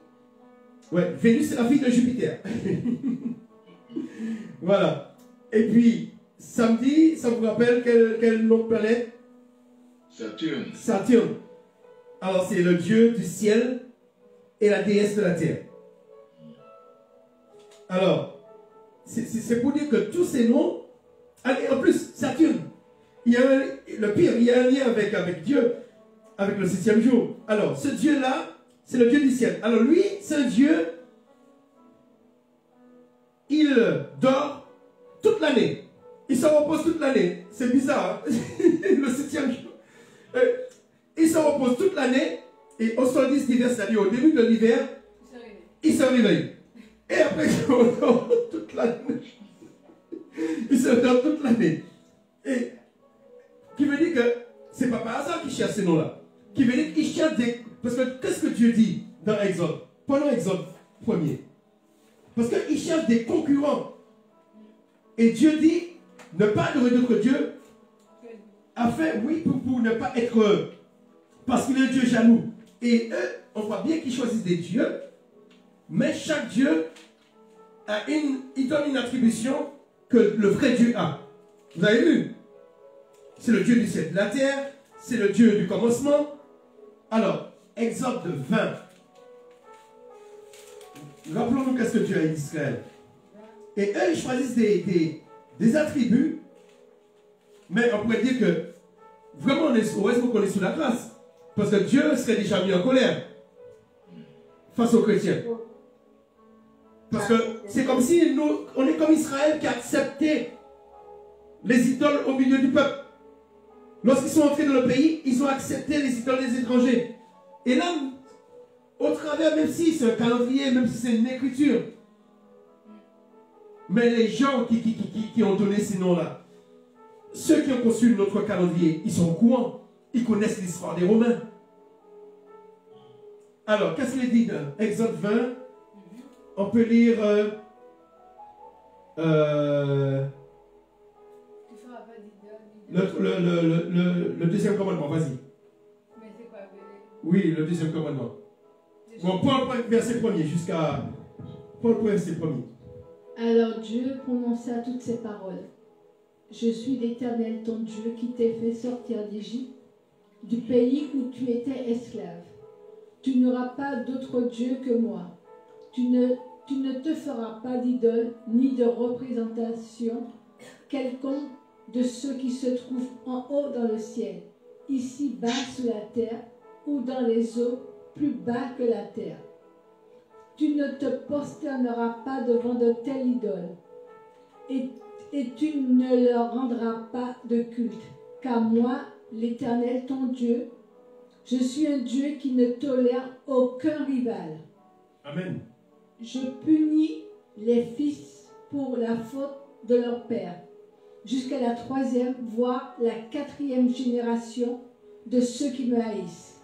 Ouais, Vénus c'est la fille de Jupiter. voilà. Et puis samedi, ça vous rappelle quel, quel autre planète? Saturne. Saturne. Alors c'est le dieu du ciel et la déesse de la terre. Alors, c'est- pour dire que tous ces noms, en plus, Saturne, il y a un- le pire, il y a un lien avec, avec Dieu, avec le septième jour. Alors, ce Dieu-là, c'est le Dieu du ciel. Alors lui, c'est un Dieu, il dort toute l'année. Il se repose toute l'année. C'est bizarre, hein? le septième jour. Euh, il se repose toute l'année et au solstice d'hiver, c'est-à-dire au début de l'hiver, il se réveille. Et après, il se redort toute l'année. Il se redort toute l'année. Et qui veut dire que c'est pas par hasard qu'il cherche ces noms-là. Qui veut dire qu'il cherche des. Parce que qu'est-ce que Dieu dit dans Exode? Prenons Exode premier. Parce qu'il cherche des concurrents. Et Dieu dit ne pas adorer d'autres dieux afin, oui, pour, pour ne pas être. Parce qu'il est un Dieu jaloux. Et eux, on voit bien qu'ils choisissent des dieux, mais chaque Dieu a une, il donne une attribution que le vrai Dieu a. Vous avez vu? C'est le Dieu du ciel, de la terre, c'est le Dieu du commencement. Alors, Exode 20. Rappelons-nous qu'est-ce que Dieu a dit d'Israël. Et eux, ils choisissent des, attributs, mais on pourrait dire que vraiment, on est, heureusement qu'on est sous la grâce. Parce que Dieu serait déjà mis en colère face aux chrétiens. Parce que c'est comme si nous, on est comme Israël qui a accepté les idoles au milieu du peuple. Lorsqu'ils sont entrés dans le pays, ils ont accepté les idoles des étrangers. Et là, au travers, même si c'est un calendrier, même si c'est une écriture, mais les gens qui, qui, qui, qui- ont donné ces noms-là, ceux qui ont conçu notre calendrier, ils sont au courant. Ils connaissent l'histoire des Romains. Alors, qu'est-ce qu'il dit dans Exode 20 on peut lire euh, euh, le, le, deuxième commandement. Vas-y. Oui, le deuxième commandement. Bon, Paul, verset premier jusqu'à. Paul, verset premier. Alors Dieu prononça toutes ces paroles. Je suis l'Éternel ton Dieu qui t'ai fait sortir d'Égypte, du pays où tu étais esclave. Tu n'auras pas d'autre Dieu que moi. Tu ne, te feras pas d'idole ni de représentation quelconque de ceux qui se trouvent en haut dans le ciel, ici bas sous la terre, ou dans les eaux plus bas que la terre. Tu ne te prosterneras pas devant de telles idoles, et tu ne leur rendras pas de culte, car moi, l'Éternel ton Dieu, je suis un Dieu qui ne tolère aucun rival. Amen. Je punis les fils pour la faute de leur père, jusqu'à la troisième, voire la quatrième génération de ceux qui me haïssent.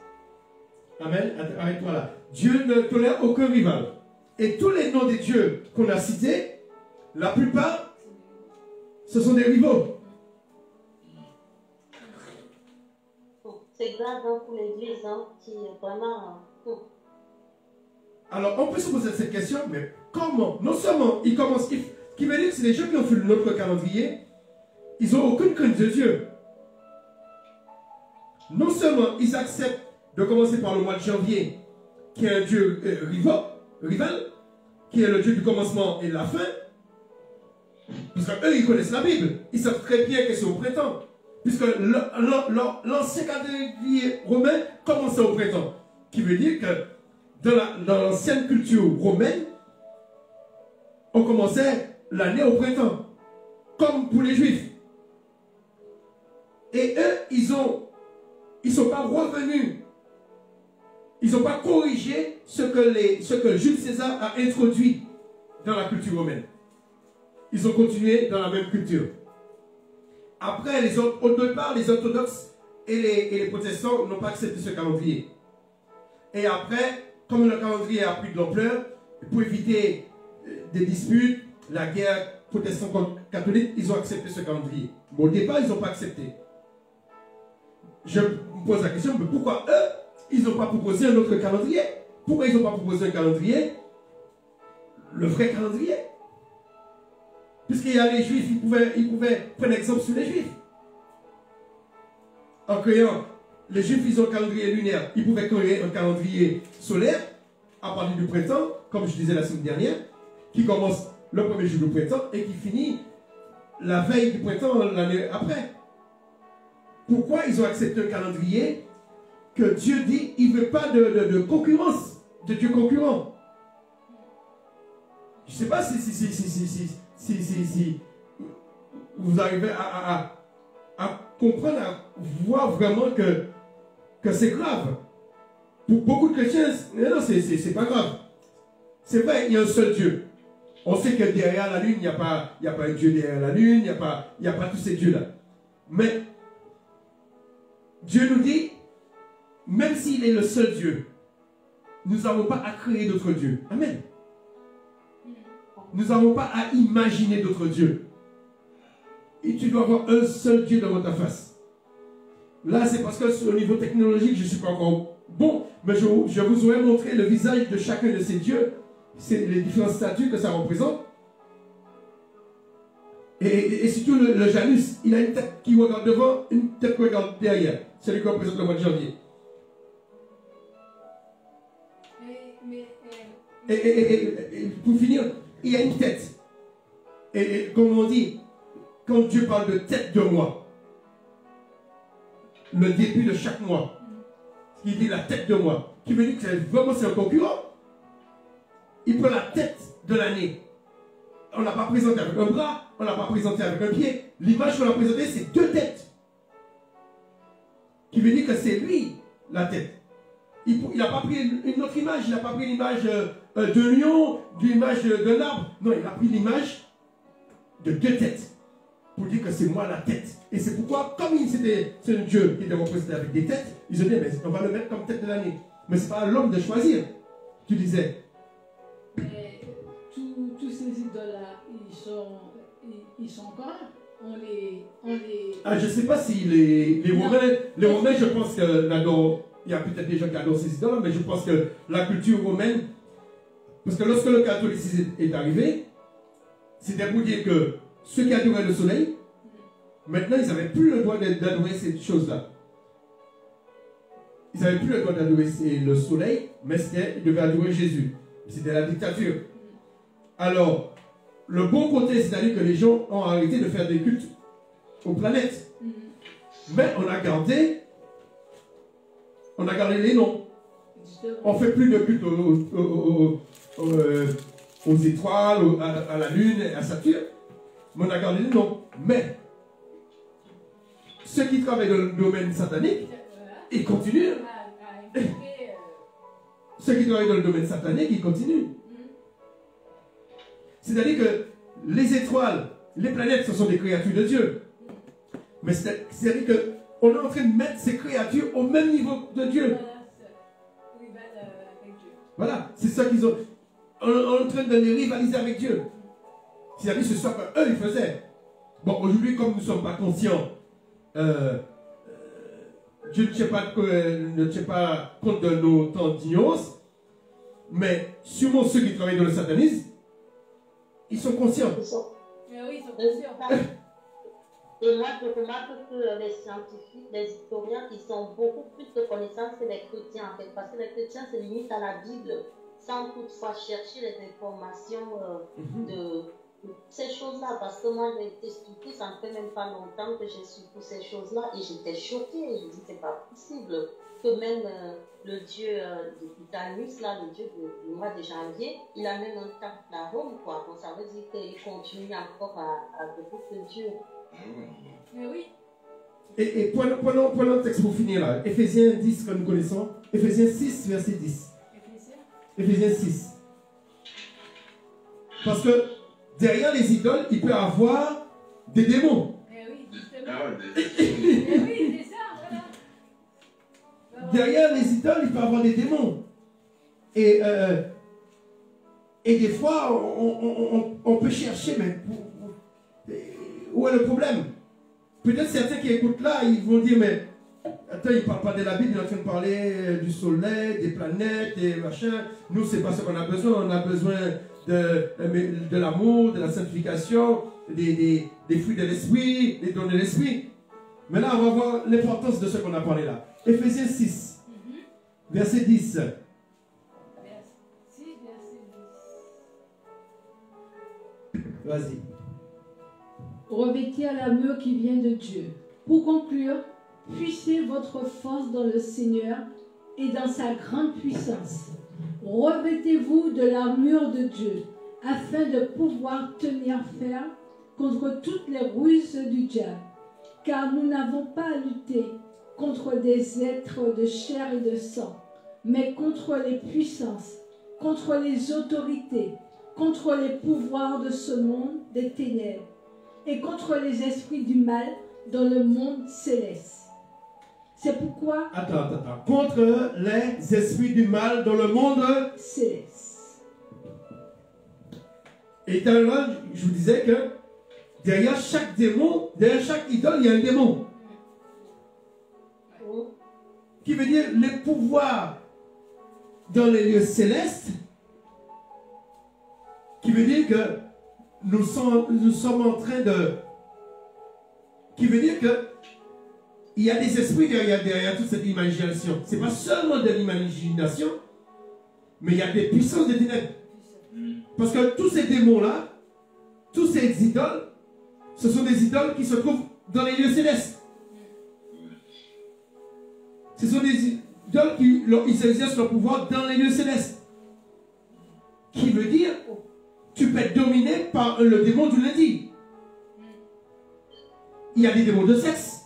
Amen. Arrête-toi là. Dieu ne tolère aucun rival. Et tous les noms des dieux qu'on a cités, la plupart, ce sont des rivaux. C'est grave hein, pour l'Église hein, qui est vraiment. hum, Alors, on peut se poser cette question, mais comment Non seulement ils commencent, ce qui veut dire que c'est les gens qui ont fait notre calendrier, ils n'ont aucune crainte de Dieu. Non seulement ils acceptent de commencer par le mois de janvier, qui est un Dieu euh, rival, rival, qui est le Dieu du commencement et de la fin, parce qu'eux, ils connaissent la Bible. Ils savent très bien que c'est au printemps. Puisque l'ancien calendrier romain commençait au printemps. Qui veut dire que dans la- dans l'ancienne culture romaine, on commençait l'année au printemps. Comme pour les juifs. Et eux, ils ont, ils sont pas revenus. Ils n'ont pas corrigé ce que Jules César a introduit dans la culture romaine. Ils ont continué dans la même culture. Après, les autres, au départ, les orthodoxes et les, protestants n'ont pas accepté ce calendrier. Et après, comme le calendrier a pris de l'ampleur, pour éviter euh, des disputes, la guerre protestant contre catholique, ils ont accepté ce calendrier. Au départ, ils n'ont pas accepté. Je me pose la question, mais pourquoi eux, ils n'ont pas proposé un autre calendrier? Pourquoi ils n'ont pas proposé un calendrier? Le vrai calendrier? Puisqu'il y a les juifs, ils pouvaient, prendre exemple sur les juifs. En créant, les juifs, ils ont un calendrier lunaire. Ils pouvaient créer un calendrier solaire à partir du printemps, comme je disais la semaine dernière, qui commence le premier jour du printemps et qui finit la veille du printemps l'année après. Pourquoi ils ont accepté un calendrier que Dieu dit, il ne veut pas de concurrence, de Dieu concurrent? Je ne sais pas si, si, si, si, si, si, si, si, si vous arrivez à, comprendre, à voir vraiment que, c'est grave. Pour beaucoup de chrétiens, non, c'est- pas grave. C'est vrai, il y a un seul Dieu. On sait que derrière la lune, il n'y a, pas- un Dieu derrière la lune, il n'y a, a pas tous ces dieux-là. Mais Dieu nous dit, même s'il est le seul Dieu, nous n'avons pas à créer d'autres dieux. Amen. Nous n'avons pas à imaginer d'autres dieux. Et tu dois avoir un seul Dieu devant ta face. Là, c'est parce que le niveau technologique, je ne suis pas encore bon, mais je, je vous aurais montré le visage de chacun de ces dieux, c'est les différents statues que ça représente. Et, et- et surtout le, le Janus, il a une tête qui regarde devant, une tête qui regarde derrière. Celui qui représente le mois de janvier. Mais, mais, et- et pour finir, il y a une tête. Et, comme on dit, quand Dieu parle de tête de mois, le début de chaque mois, il dit la tête de mois, qui veut dire que c'est vraiment un concurrent. Il prend la tête de l'année. On ne l'a pas présenté avec un bras, on ne l'a pas présenté avec un pied. L'image qu'on a présentée, c'est deux têtes. Qui veut dire que c'est lui, la tête. Il n'a pas pris une autre image, il n'a pas pris l'image euh, euh, de lion, l'image de- d'un arbre. Non, il a pris l'image de deux têtes. Pour dire que c'est moi la tête. Et c'est pourquoi, comme c'est un Dieu qui était représenté avec des têtes, ils ont dit, mais on va le mettre comme tête de l'année. Mais ce n'est pas à l'homme de choisir. Tu disais. mais sont, ils, sont encore là. On les, on les... Ah, je ne sais pas si les, les Romains, les Romains, je pense que il y a peut-être des gens qui adorent ces idoles, mais je pense que la culture romaine, parce que lorsque le catholicisme est arrivé, c'était pour dire que ceux qui adoraient le soleil, maintenant ils n'avaient plus le droit d'adorer ces choses-là. Ils n'avaient plus le droit d'adorer le soleil, mais ils devaient adorer Jésus. C'était la dictature. Alors, le bon côté, c'est-à-dire que les gens ont arrêté de faire des cultes aux planètes. Mais on a gardé, on a gardé les noms. On fait plus de culte aux, euh, étoiles, à, la Lune, à Saturne. Mais on a noms. Mais ceux qui travaillent dans le domaine satanique, ils continuent. Ceux qui travaillent dans le domaine satanique, ils continuent. C'est-à-dire que les étoiles, les planètes, ce sont des créatures de Dieu. Mais c'est-à-dire qu'on est en train de mettre ces créatures au même niveau de Dieu. Voilà, c'est ça qu'ils ont. On est en train de les rivaliser avec Dieu. C'est-à-dire que c'est ça qu'eux, ils faisaient. Bon, aujourd'hui, comme nous ne sommes pas conscients, euh, euh, Dieu ne tient pas, ne tient pas compte de nos temps d'ignorance, mais sûrement ceux qui travaillent dans le satanisme, ils sont conscients. Ils sont, oui, ils sont conscients. Et moi, je remarque que les scientifiques, les historiens, ils ont beaucoup plus de connaissances que les chrétiens, en fait, parce que les chrétiens se limitent à la Bible, sans toutefois chercher les informations euh, mhm. de, ces choses-là, parce que moi, j'ai été surpris, ça ne fait même pas longtemps que j'ai su toutes ces choses-là, et j'étais choquée, je me dis, c'est pas possible que même euh, le dieu euh, de Titanus, là, le dieu du mois de janvier, il a même un temple à Rome, quoi. Donc ça veut dire qu'il continue encore à, à beaucoup de dieux. Mais oui. Et, et prenons, prenons, le texte pour finir là. Ephésiens 10 que nous connaissons. Ephésiens 6, verset 10. Ephésiens? 6. Parce que derrière les idoles, il peut y avoir des démons. Oui, justement. oui, c'est ça, voilà. Derrière les idoles, il peut y avoir des démons. Et, euh, et des fois, on, on, on, peut chercher, mais où est le problème? Peut-être certains qui écoutent là, ils vont dire, mais attends, il ne parle pas de la Bible, il est en train de parler du soleil, des planètes, des machins. Nous, c'est pas ce qu'on a besoin. On a besoin de, de l'amour, de la sanctification, des, des, fruits de l'esprit, des dons de l'esprit. Maintenant, on va voir l'importance de ce qu'on a parlé là. Ephésiens 6, verset 10. Vas-y revêtez à l'armure qui vient de Dieu. Pour conclure, puissez votre force dans le Seigneur et dans sa grande puissance. Revêtez-vous de l'armure de Dieu afin de pouvoir tenir ferme contre toutes les ruses du diable. Car nous n'avons pas à lutter contre des êtres de chair et de sang, mais contre les puissances, contre les autorités, contre les pouvoirs de ce monde des ténèbres et contre les esprits du mal dans le monde céleste. C'est pourquoi... Attends, attends, attends. Contre les esprits du mal dans le monde céleste. Et tout à je vous disais que derrière chaque démon, derrière chaque idole, il y a un démon. Qui veut dire les pouvoirs dans les lieux célestes. Qui veut dire que nous sommes, en train de... Qui veut dire que il y a des esprits derrière, derrière toute cette imagination. Ce n'est pas seulement de l'imagination, mais il y a des puissances de ténèbres. Parce que tous ces démons-là, tous ces idoles, ce sont des idoles qui se trouvent dans les lieux célestes. Ce sont des idoles qui ils exercent leur pouvoir dans les lieux célestes. Qui veut dire tu peux être dominé par le démon du lundi. Il y a des démons de sexe.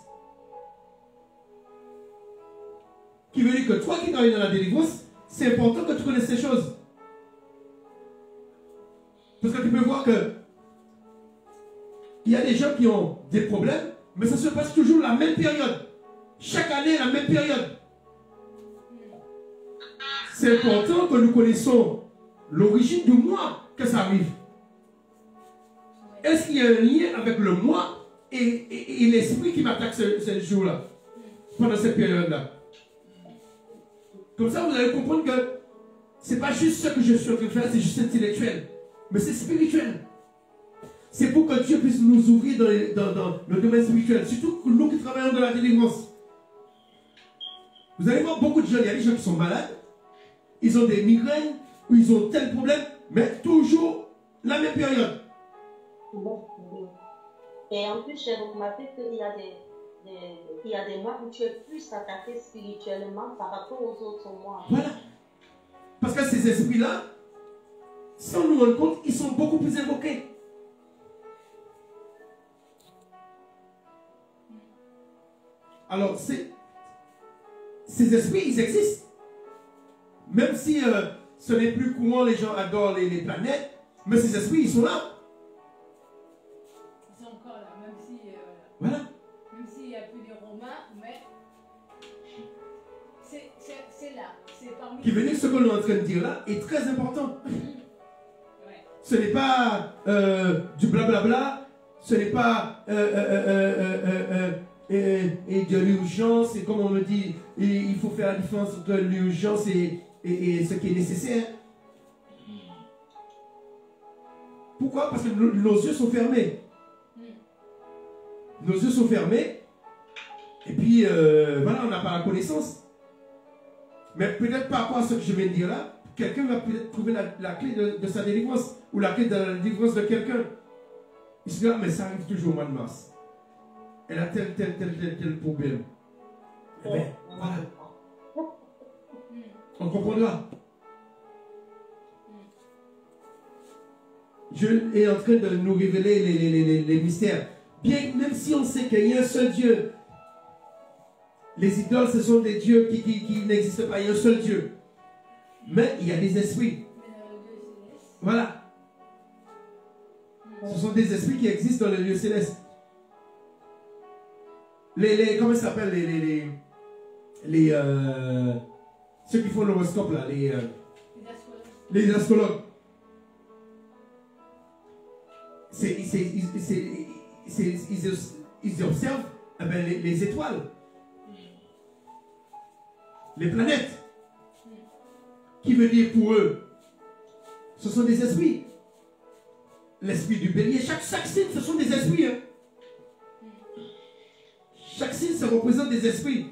Qui veut dire que toi qui travailles dans la délivrance, c'est important que tu connaisses ces choses. Parce que tu peux voir que il y a des gens qui ont des problèmes, mais ça se passe toujours la même période. Chaque année, la même période. C'est important que nous connaissons l'origine du mois que ça arrive. Est-ce qu'il y a un lien avec le moi et, l'esprit qui m'attaque ce, jour-là, pendant cette période-là? Comme ça, vous allez comprendre que c'est pas juste ce que je suis en train de faire, c'est juste intellectuel, mais c'est spirituel. C'est pour que Dieu puisse nous ouvrir dans le domaine spirituel, surtout nous qui travaillons dans la délivrance. Vous allez voir beaucoup de gens, il y a des gens qui sont malades, ils ont des migraines, ou ils ont tel problème, mais toujours la même période. Et en plus, j'ai remarqué qu'il y a des, des- il y a des mois où tu es plus attaqué spirituellement par rapport aux autres mois. Voilà. Parce que ces esprits-là, sans nous rendre compte, ils sont beaucoup plus invoqués. Alors, ces esprits, ils existent. Même si euh, ce n'est plus courant, les gens adorent les, les planètes, mais ces esprits, ils sont là. Ils sont encore là, même si, euh, Voilà. même s'il n'y a plus les Romains, mais c'est- là, c'est parmi Qui veut dire que ce que l'on est en train de dire là est très important. Ouais. Ce n'est pas euh, du blablabla, ce n'est pas euh, et de l'urgence, et comme on me dit, il il faut faire la différence entre l'urgence et, et- et ce qui est nécessaire. Pourquoi? Parce que nos, yeux sont fermés. Nos yeux sont fermés, et puis euh, voilà, on n'a pas la connaissance. Mais peut-être par rapport à ce que je viens de dire là, quelqu'un va peut-être trouver la, la clé de, de sa délivrance ou la clé de la délivrance de quelqu'un. Il se dit, ah, mais ça arrive toujours au mois de mars. Elle a tel, tel, tel, tel, tel problème. Eh bien, voilà, on comprendra. Dieu est en train de nous révéler les, les- les- les- mystères. Bien, même si on sait qu'il y a un seul Dieu, les idoles, ce sont des dieux qui, qui- n'existent pas. Il y a un seul Dieu. Mais il y a des esprits. Voilà. Ce sont des esprits qui existent dans les lieux célestes. Les, les comment ça s'appelle les, les, les, les, euh, ceux qui font l'horoscope là, les, euh, les astrologues. C'est, c'est, ils- c'est- c'est- ils, ils observent eh ben, les, les étoiles, les planètes. Qui veut dire pour eux, ce sont des esprits. L'esprit du bélier, chaque, chaque signe, ce sont des esprits. hein. Chaque signe, ça représente des esprits.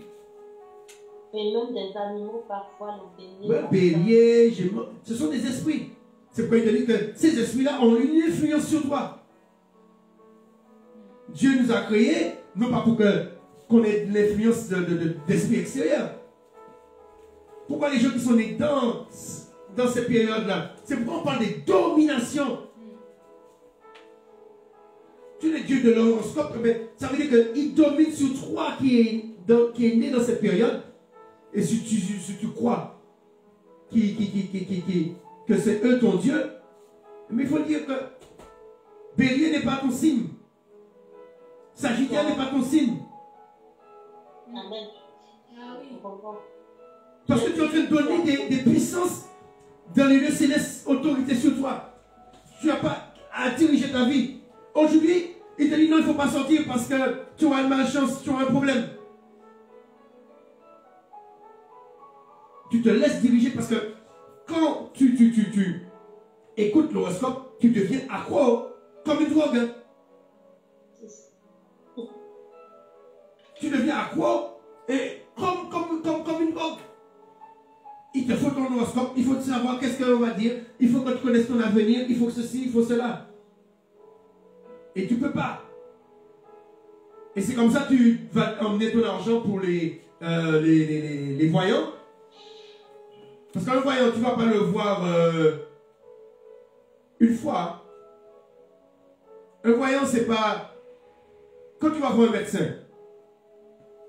Et même des animaux, parfois, bélier. Ouais, bélier, ce sont des esprits. C'est pourquoi il te que ces esprits-là ont une influence sur toi. Dieu nous a créés, non pas pour qu'on ait de l'influence de, de- de- d'esprit extérieur. Pourquoi les gens qui sont nés dans, dans cette période-là C'est pourquoi on parle de domination. Tu es Dieu de l'horoscope, mais ça veut dire qu'il domine sur toi qui est, qui est né dans cette période. Et si tu, si- si tu crois qui, qui, qui, qui, qui- qui- que c'est eux ton Dieu, mais il faut dire que Bélier n'est pas ton signe. Sagittaire n'est pas ton signe. Amen. Ah oui. Je comprends. Parce que tu es en train de donner des, des puissances dans les lieux célestes, autorité sur toi. Tu n'as pas à diriger ta vie. Aujourd'hui, il te dit non, il ne faut pas sortir parce que tu auras une malchance, tu auras un problème. Tu te laisses diriger parce que quand tu, tu, tu, tu écoutes l'horoscope, tu deviens accro comme une drogue. tu deviens accro et comme, comme, comme, comme une drogue. Il te faut ton horoscope, il faut savoir qu'est-ce qu'on va dire, il faut que tu connaisses ton avenir, il faut ceci, il faut cela. Et tu peux pas. Et c'est comme ça que tu vas emmener ton argent pour les, euh, les- les voyants. Parce qu'un voyant, tu ne vas pas le voir euh, une fois. Un voyant, c'est pas. Quand tu vas voir un médecin,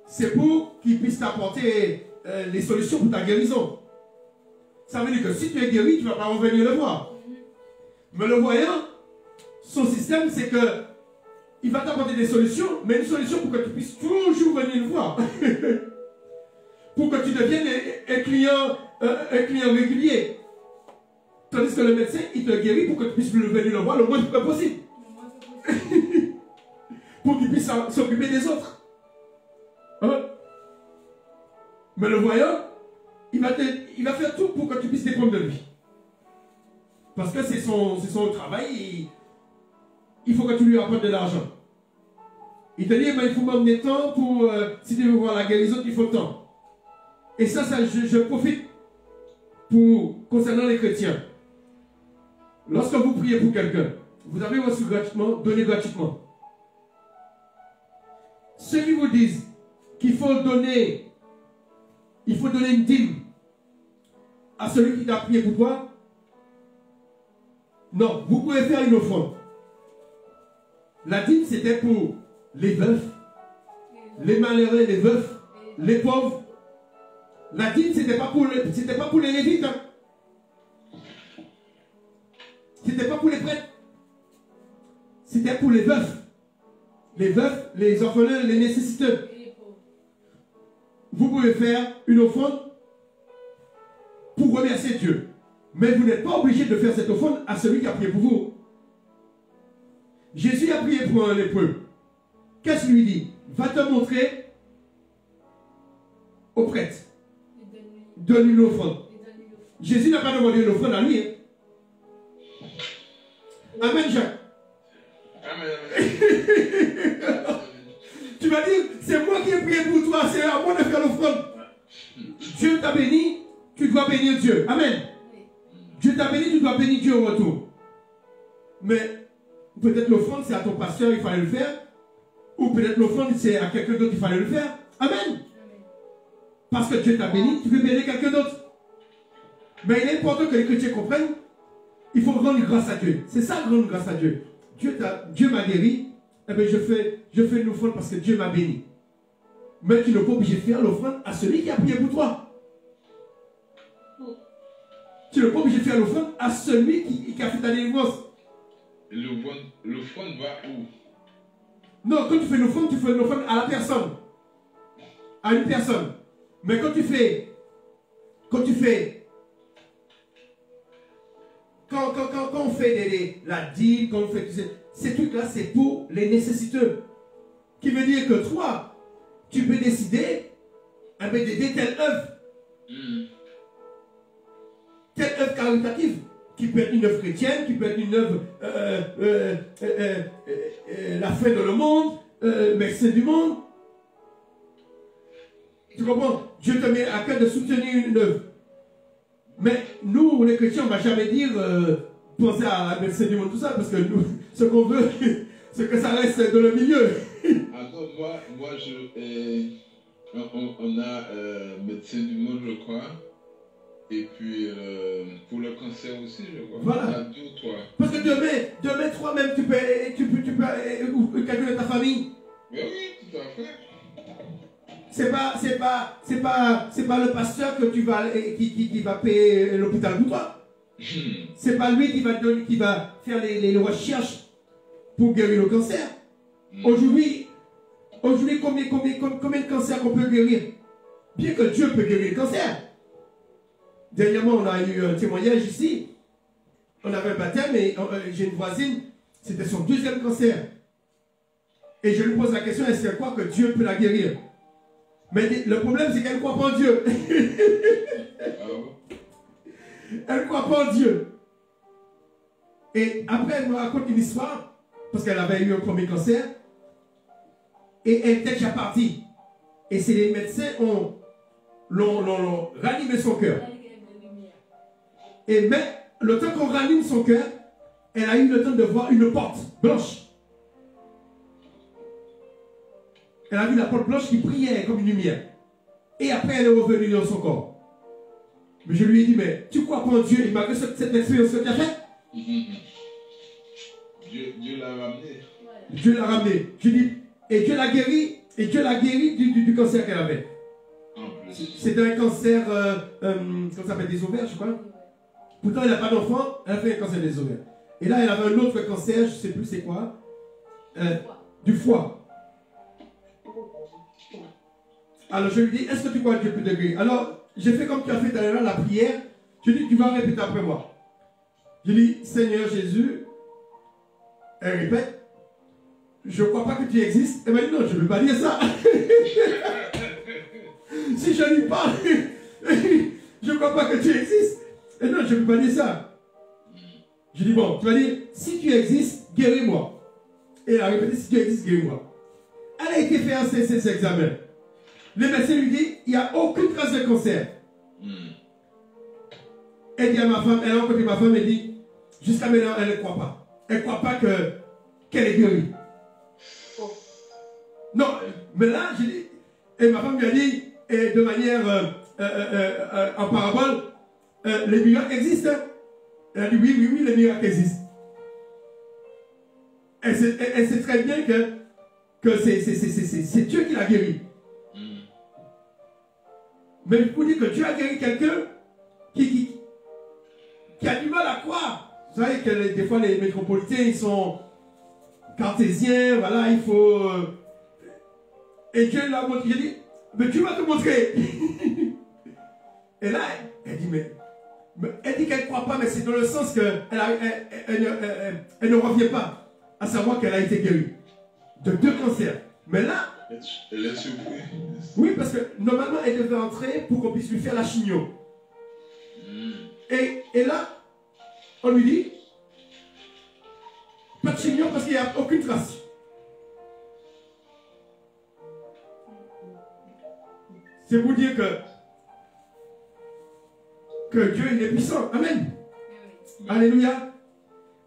c'est pour qu'il puisse t'apporter euh, les solutions pour ta guérison. Ça veut dire que si tu es guéri, tu ne vas pas revenir le voir. Mais le voyant, son système, c'est que il va t'apporter des solutions, mais une solution pour que tu puisses toujours venir le voir. pour que tu deviennes un, un client, un client régulier. Tandis que le médecin, il te guérit pour que tu puisses venir le voir le moins possible. Le moins possible. pour qu'il puisse s'occuper des autres. Hein? Mais le voyant, il va, faire tout pour que tu puisses dépendre de lui. Parce que c'est son, son travail, il faut que tu lui apportes de l'argent. Il te dit, eh ben, il faut m'emmener tant pour, euh, si tu veux voir la guérison, il faut tant. Et ça, ça je, profite pour, concernant les chrétiens. Lorsque vous priez pour quelqu'un, vous avez reçu gratuitement, donné gratuitement. Ceux qui vous disent qu'il faut donner, il faut donner une dîme à celui qui t'a prié pour toi, non, vous pouvez faire une offrande. La dîme, c'était pour les veufs, les malheureux, les veufs, les pauvres. La dîme, ce n'était pas, pour les, lévites. Hein. Ce n'était pas pour les prêtres. C'était pour les veufs. Les veufs, les orphelins, les nécessiteux. Vous pouvez faire une offrande pour remercier Dieu. Mais vous n'êtes pas obligé de faire cette offrande à celui qui a prié pour vous. Jésus a prié pour un lépreux. Qu'est-ce qu'il lui dit? Va te montrer au prêtre. Donne une offrande. Jésus n'a pas demandé une offrande à lui. Hein. Amen, Jacques. Amen. tu vas dire, c'est moi qui ai prié pour toi, c'est à moi de faire l'offrande. Dieu t'a béni, tu dois bénir Dieu. Amen. Dieu t'a béni, tu dois bénir Dieu au retour. Mais peut-être l'offrande, c'est à ton pasteur, il fallait le faire. Ou peut-être l'offrande, c'est à quelqu'un d'autre qu'il fallait le faire. Amen. Parce que Dieu t'a béni, tu veux bénir quelqu'un d'autre. Mais il est important que les chrétiens comprennent, il faut rendre grâce à Dieu. C'est ça, rendre grâce à Dieu. Dieu m'a guéri, eh bien je fais, je fais une offrande parce que Dieu m'a béni. Mais tu n'es pas obligé de faire l'offrande à celui qui a prié pour toi. Tu n'es pas obligé de faire l'offrande à celui qui, a fait ta délivrance. L'offrande va où? Non, quand tu fais l'offrande, tu fais l'offrande à la personne. À une personne. Mais quand tu fais, quand tu fais, quand, quand, on fait la dîme, quand on fait ces trucs-là, c'est pour les nécessiteux. Qui veut dire que toi, tu peux décider eh d'aider telle œuvre. Hmm telle œuvre caritative, qui peut être une œuvre chrétienne, qui peut être une œuvre euh, euh, euh, la fin de le monde, médecin du monde. Tu comprends? Dieu te met à cœur de soutenir une œuvre. Mais nous, les chrétiens, on ne va jamais dire penser à la médecin du monde, tout ça, parce que nous, ce qu'on veut, c'est que ça reste dans le milieu. Alors, moi, moi je, on, a médecin du monde, je crois. Et puis, euh, pour le cancer aussi, je crois. Voilà. Parce que demain, demain toi-même, tu peux, tu peux, tu peux, euh, quelqu'un de ta famille. Mais oui, tout à fait. C'est pas, c'est pas, c'est pas, c'est pas le pasteur que tu vas, qui, qui, qui va payer l'hôpital pour toi. c'est pas lui qui va donner, qui va faire les, les recherches pour guérir le cancer. Hmm. Aujourd'hui, aujourd'hui, combien, combien, combien de cancers qu'on peut guérir? Bien que Dieu peut guérir le cancer. Dernièrement, on a eu un témoignage ici. On avait un baptême et euh, j'ai une voisine, c'était son deuxième cancer. Et je lui pose la question, est-ce qu'elle croit que Dieu peut la guérir? Mais le problème, c'est qu'elle ne croit pas en Dieu. elle ne croit pas en Dieu. Et après, elle me raconte une histoire, parce qu'elle avait eu un premier cancer, et elle était déjà partie. Et c'est les médecins ont l'ont ranimé son cœur. Et mais le temps qu'on ranime son cœur, elle a eu le temps de voir une porte blanche. Elle a vu la porte blanche qui brillait comme une lumière. Et après, elle est revenue dans son corps. Mais je lui ai dit, mais tu crois pas en Dieu et malgré cette, cette expérience que tu as faite? Dieu, l'a ramené. Dieu l'a ramené. Je dis, et Dieu l'a guéri, et Dieu l'a guéri du, cancer qu'elle avait. C'était un cancer, euh, euh, comment ça s'appelle, des ovaires, je crois. Pourtant, elle n'a pas d'enfant, elle a fait un cancer des ovaires. Et là, elle avait un autre cancer, je ne sais plus c'est quoi, euh, du foie. Alors je lui dis, est-ce que tu crois que Dieu peut te guérir? Alors, j'ai fait comme tu as fait tout à l'heure, la prière. Je dis, tu vas répéter après moi. Je dis, Seigneur Jésus, elle répète, je ne crois pas que tu existes. Elle m'a dit, non, je ne veux pas dire ça. si je lui parle, je ne crois pas que tu existes. Et non, je ne peux pas dire ça. Je dis, bon, tu vas dire, si tu existes, guéris-moi. Et elle a répété, si tu existes, guéris-moi. Elle a été faire ses, ses examens. Le médecin lui dit, il n'y a aucune trace de cancer. Hmm. Elle dit à ma femme, elle a rencontré ma femme, elle dit, jusqu'à maintenant, elle ne croit pas. Elle ne croit pas que, qu'elle est guérie. Oh. Non, mais là, j'ai dit, et ma femme lui a dit, et de manière euh, euh, euh, en parabole, les miracles existent. hein. Elle a dit, oui, oui, oui, les miracles existent. Elle sait, elle- elle sait très bien que, que c'est, Dieu qui l'a guéri. Mais je vous dire que Dieu a guéri quelqu'un qui, a du mal à croire. Vous savez que des fois les métropolitains, ils sont cartésiens, voilà, il faut... euh, et Dieu l'a montré, j'ai dit, mais Dieu va te montrer. et là, elle, dit, mais... elle dit qu'elle ne croit pas, mais c'est dans le sens qu'elle elle, elle, elle, ne- revient pas à savoir qu'elle a été guérie de deux cancers. Mais là. Oui, parce que normalement, elle devait entrer pour qu'on puisse lui faire la chignon. Hmm. Et, et là, on lui dit, pas de chignon parce qu'il n'y a aucune trace. C'est pour dire que, que Dieu il est puissant. Amen. Alléluia.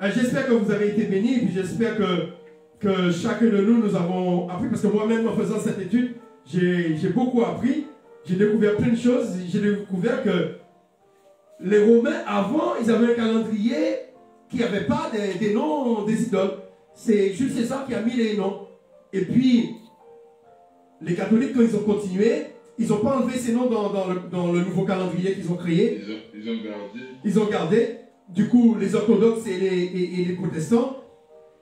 Euh, J'espère que vous avez été bénis et puis j'espère que, que chacun de nous, nous avons appris. Parce que moi-même, en faisant cette étude, j'ai beaucoup appris. J'ai découvert plein de choses. J'ai découvert que les Romains, avant, ils avaient un calendrier qui n'avait pas des, des noms des idoles. C'est Jules César qui a mis les noms. Et puis, les catholiques, quand ils ont continué, ils n'ont pas enlevé ces noms dans, dans le, dans le nouveau calendrier qu'ils ont créé. Ils ont, ils ont gardé. Ils ont gardé. Du coup, les orthodoxes et les, et- et les protestants,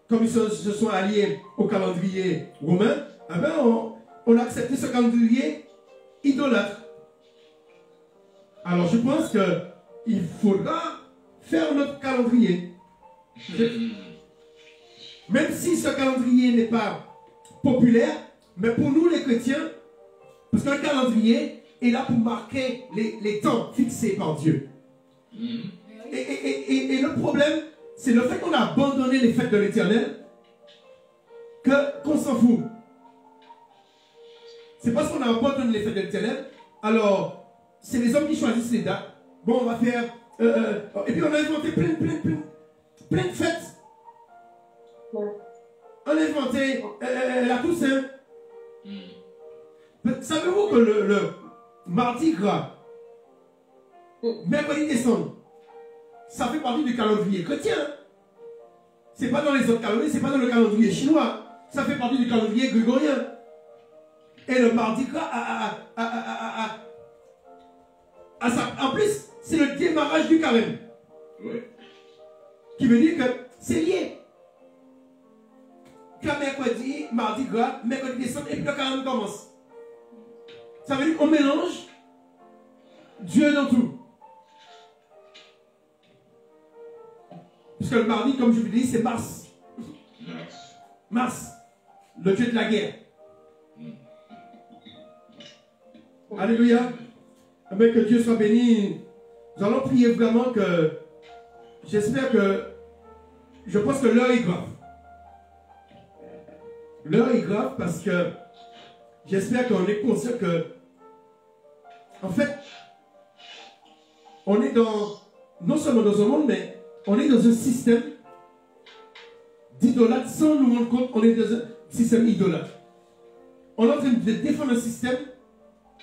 comme ils se, se sont alliés au calendrier romain, eh ben, on, on a accepté ce calendrier idolâtre. Alors je pense qu'il faudra faire notre calendrier. Même si ce calendrier n'est pas populaire, mais pour nous les chrétiens, parce qu'un calendrier est là pour marquer les, les temps fixés par Dieu. Et, et- et- et- et le problème, c'est le fait qu'on a abandonné les fêtes de l'éternel, que, qu'on s'en fout. C'est parce qu'on a abandonné les fêtes de l'éternel, alors c'est les hommes qui choisissent les dates. Bon, on va faire. euh, euh, et puis on a inventé plein, plein, plein, plein de fêtes. Ouais. On a inventé euh, la Toussaint. Hmm. Savez-vous que le, le mardi gras, mercredi décembre, ça fait partie du calendrier chrétien. C'est pas dans les autres calendriers, c'est pas dans le calendrier chinois. Ça fait partie du calendrier grégorien. Et le mardi gras, a- a- a- a- sa- en plus, c'est le démarrage du carême. Ouais. Qui veut dire que c'est lié. Quand mercredi, mardi gras, mercredi décembre, et puis le carême commence. Ça veut dire qu'on mélange Dieu dans tout. Puisque le mardi, comme je vous dis, c'est Mars. Mars. Le dieu de la guerre. Alléluia. Amen, que Dieu soit béni. Nous allons prier vraiment que. J'espère que. Je pense que l'heure est grave. L'heure est grave parce que j'espère qu'on est conscient que. En fait, on est dans. Non seulement dans un monde, mais on est dans un système d'idolâtres sans nous rendre compte on est dans un système idolâtre. On est en train de défendre un système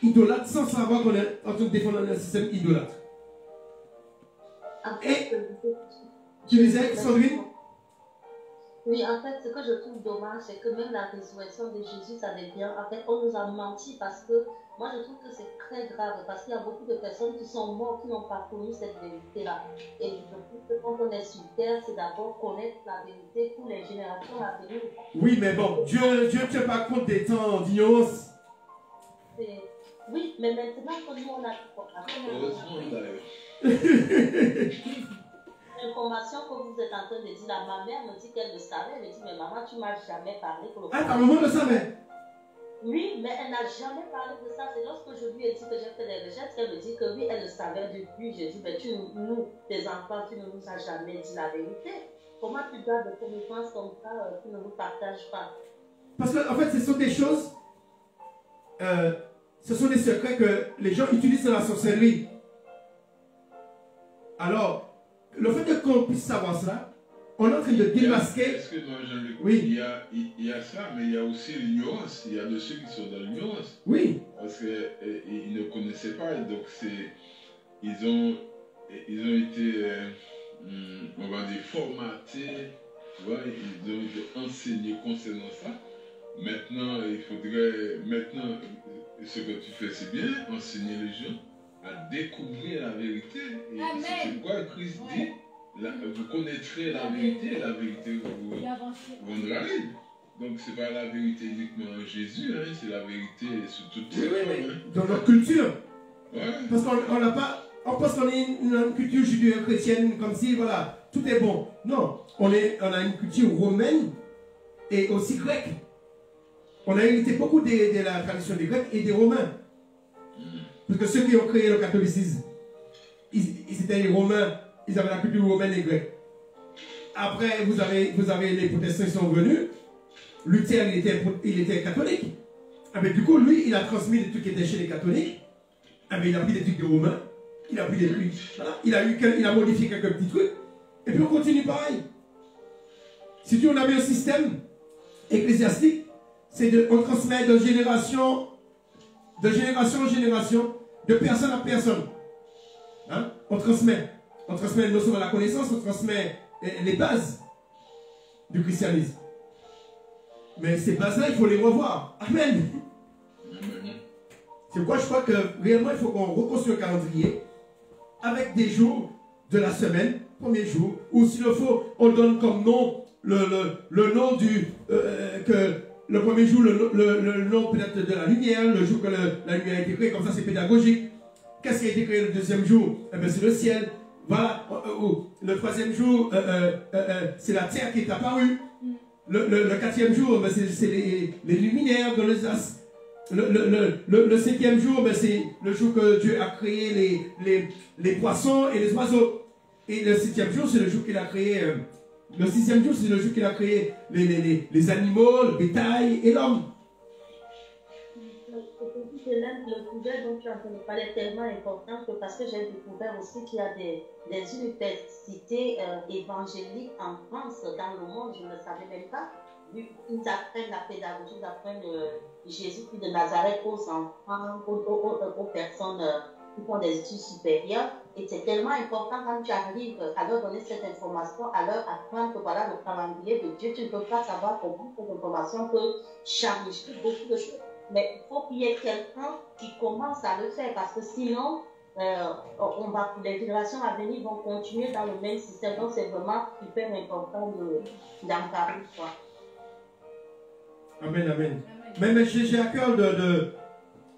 idolâtre sans savoir qu'on est en train de défendre un système idolâtre. En fait, euh, Tu disais, Sandrine Oui, en fait, ce que je trouve dommage, c'est que même la résurrection de Jésus, ça devient. En fait, on nous a menti parce que moi, je trouve que c'est très grave parce qu'il y a beaucoup de personnes qui sont mortes, qui n'ont pas connu cette vérité-là. Et je trouve que quand on est sur terre, c'est d'abord connaître la vérité pour les générations à venir. Oui, mais bon, Dieu Dieu ne tient pas compte des temps d'ignorance. Oui, mais maintenant que nous, on a tout compris. Heureusement d'ailleurs. l'information que vous êtes en train de dire là, ma mère me dit qu'elle le savait. Elle me dit, mais maman, tu m'as jamais parlé pour le Ah, ta maman le savait. Oui, mais elle n'a jamais parlé de ça. C'est lorsque je lui ai dit que j'ai fait des recherches qu'elle me dit que oui, elle le savait depuis. J'ai dit, mais tu, nous, tes enfants, tu ne nous as jamais dit la vérité. Comment tu gardes des connaissances comme ça, euh, tu ne nous partages pas? Parce qu'en en fait, ce sont des choses, euh, ce sont des secrets que les gens utilisent dans la sorcellerie. Alors, le fait qu'on puisse savoir ça, on est en train de démasquer. Excuse-moi, Jean-Luc. Oui. Il y, a, il, il y a ça, mais il y a aussi l'ignorance. Il y a de ceux qui sont dans l'ignorance. Oui, Parce qu'ils ne connaissaient pas. Donc, c'est, ils, ont, ils ont été, euh, hum, on va dire, formatés. Ils ont été enseignés concernant ça. Maintenant, il faudrait, maintenant, ce que tu fais, c'est bien, enseigner les gens à découvrir la vérité. Et Amen. c'est pourquoi Christ dit? La- vous connaîtrez la vérité, la vérité vous, vous rendra libre. Donc, c'est pas la vérité uniquement en Jésus, hein, c'est la vérité sur toutes oui, oui, hein. Dans notre culture. Ouais. Parce qu'on on n'a pas. On pense qu'on est une, une culture judéo-chrétienne, comme si, voilà, tout est bon. Non, on, est, on a une culture romaine et aussi grecque. On a hérité beaucoup de, de la tradition des Grecs et des Romains. Parce que ceux qui ont créé le catholicisme, ils, ils étaient les Romains, ils avaient la culture romaine et grecque. Après, vous avez, vous avez les protestants qui sont venus. Luther, il était, il était catholique. Ah, mais du coup, lui, il a transmis des trucs qui étaient chez les catholiques. Ah, mais il a pris des trucs de Romains. Il a pris des trucs. Voilà. Il, a eu, il a modifié quelques petits trucs. Et puis on continue pareil. Si tu on avait un système ecclésiastique, c'est de, on transmet de génération, de génération en génération, de personne à personne. Hein? On transmet. On transmet notion de la connaissance, on transmet eh, les bases du christianisme. Mais ces bases-là, il faut les revoir. Amen. C'est pourquoi je crois que réellement, il faut qu'on reconstruise le calendrier avec des jours de la semaine, premier jour, ou s'il le faut, on donne comme nom le, le, le nom du. euh, que le premier jour, le, le, nom peut-être de la lumière, le jour que la lumière a été créée, comme ça c'est pédagogique. Qu'est-ce qui a été créé le deuxième jour? Eh bien, c'est le ciel. Voilà. Euh, euh, oh. Le troisième jour, euh, euh, euh, c'est la terre qui est apparue. Le, le- le quatrième jour, ben, c'est les, les luminaires dans les astres. Le, cinquième jour, ben, c'est le jour que Dieu a créé les, les, les poissons et les oiseaux. Et le septième jour, c'est le jour qu'il a créé. euh, le sixième jour, c'est le jour qu'il a créé les, les, les, les animaux, le bétail et l'homme. L'un le couvert dont tu es en train de parler est tellement important que parce que j'ai découvert aussi qu'il y a des, des universités euh, évangéliques en France, dans le monde, je ne le savais même pas. Ils apprennent la pédagogie, ils apprennent euh, Jésus-Christ de Nazareth aux enfants, aux personnes euh, qui font des études supérieures. Et c'est tellement important quand tu arrives à leur donner cette information, à leur apprendre que voilà le calendrier de Dieu, tu ne peux pas savoir comment cette information peut changer beaucoup de choses. Mais il faut qu'il y ait quelqu'un qui commence à le faire parce que sinon, euh, on va, les générations à venir vont continuer dans le même système. Donc, c'est vraiment super important de- d'en parler. quoi. Amen, amen. Mais, j'ai à cœur de, de-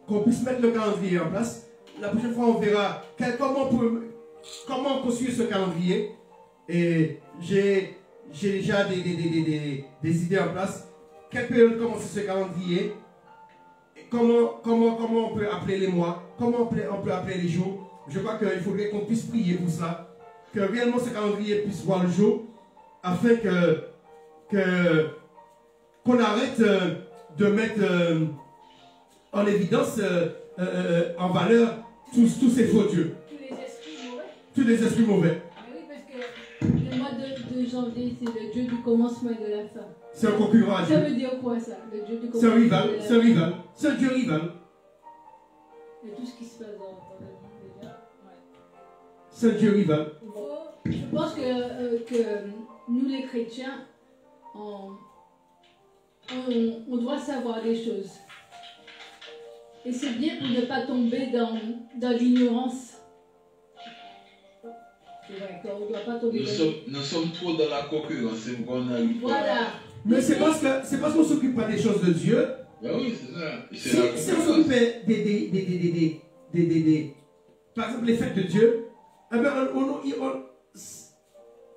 qu'on puisse mettre le calendrier en place. La prochaine fois, on verra quel- comment, peut- comment construire ce calendrier. Et j'ai déjà des, des, des, des, idées en place. Quelle période commencer ce calendrier? Comment, comment, comment on peut appeler les mois? Comment on peut, on peut appeler les jours? Je crois qu'il faudrait qu'on puisse prier pour ça. Que réellement ce calendrier puisse voir le jour. Afin que, qu'on arrête euh, de mettre euh, en évidence, euh, en valeur tous, tous ces faux dieux, Tous les esprits mauvais. tous les esprits mauvais. Ah oui, parce que le mois de, de janvier, c'est le Dieu du commencement et de la fin. C'est un concurrent à Ça veut dire quoi ça? Le Dieu du C'est un rival, la c'est un fin. rival, c'est un dieu rival, Et tout ce qui se passe dans, le monde déjà. Ouais. c'est un dieu rival. Je pense que, euh, que nous les chrétiens, on, on, on doit savoir des choses. Et c'est bien pour ne pas tomber dans, dans l'ignorance. Qu'on ne doit pas tomber Nous dans sommes, nous sommes trop dans la concurrence, c'est pourquoi on arrive pas. Mais c'est parce que c'est parce qu'on s'occupe pas des choses de Dieu. Ben oui, c'est ça. Si, on s'occupait des, des, des, des, des, des, des, des- des- par exemple les fêtes de Dieu, eh ben, on, on- on-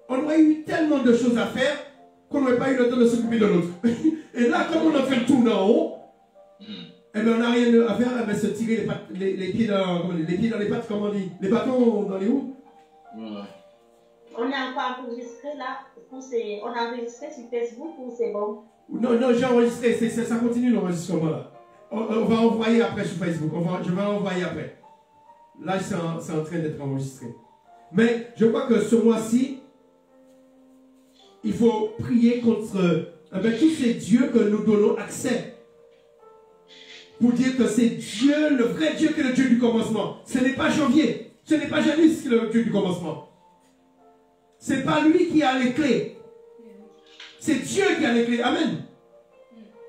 on aurait eu tellement de choses à faire qu'on n'aurait pas eu le temps de s'occuper de l'autre. Et là, comme on a fait le tour d'en haut, Hmm. eh ben, on n'a rien à faire, eh ben, se tirer les, pattes- les, les pieds dans, on dit, les pieds dans les pattes, comment on dit Les bâtons dans les roues Voilà. On est encore enregistré là. On a enregistré sur Facebook ou c'est bon? Non, non, j'ai enregistré, ça continue l'enregistrement là. On, va envoyer après sur Facebook, je vais envoyer après. Là, c'est en, c'est en train d'être enregistré. Mais je crois que ce mois-ci, il faut prier contre eh ben, tous ces dieux que nous donnons accès. Pour dire que c'est Dieu, le vrai Dieu, qui est le Dieu du commencement. Ce n'est pas janvier. Ce n'est pas Janus qui est le Dieu du commencement. C'est pas lui qui a les clés. C'est Dieu qui a les clés. Amen.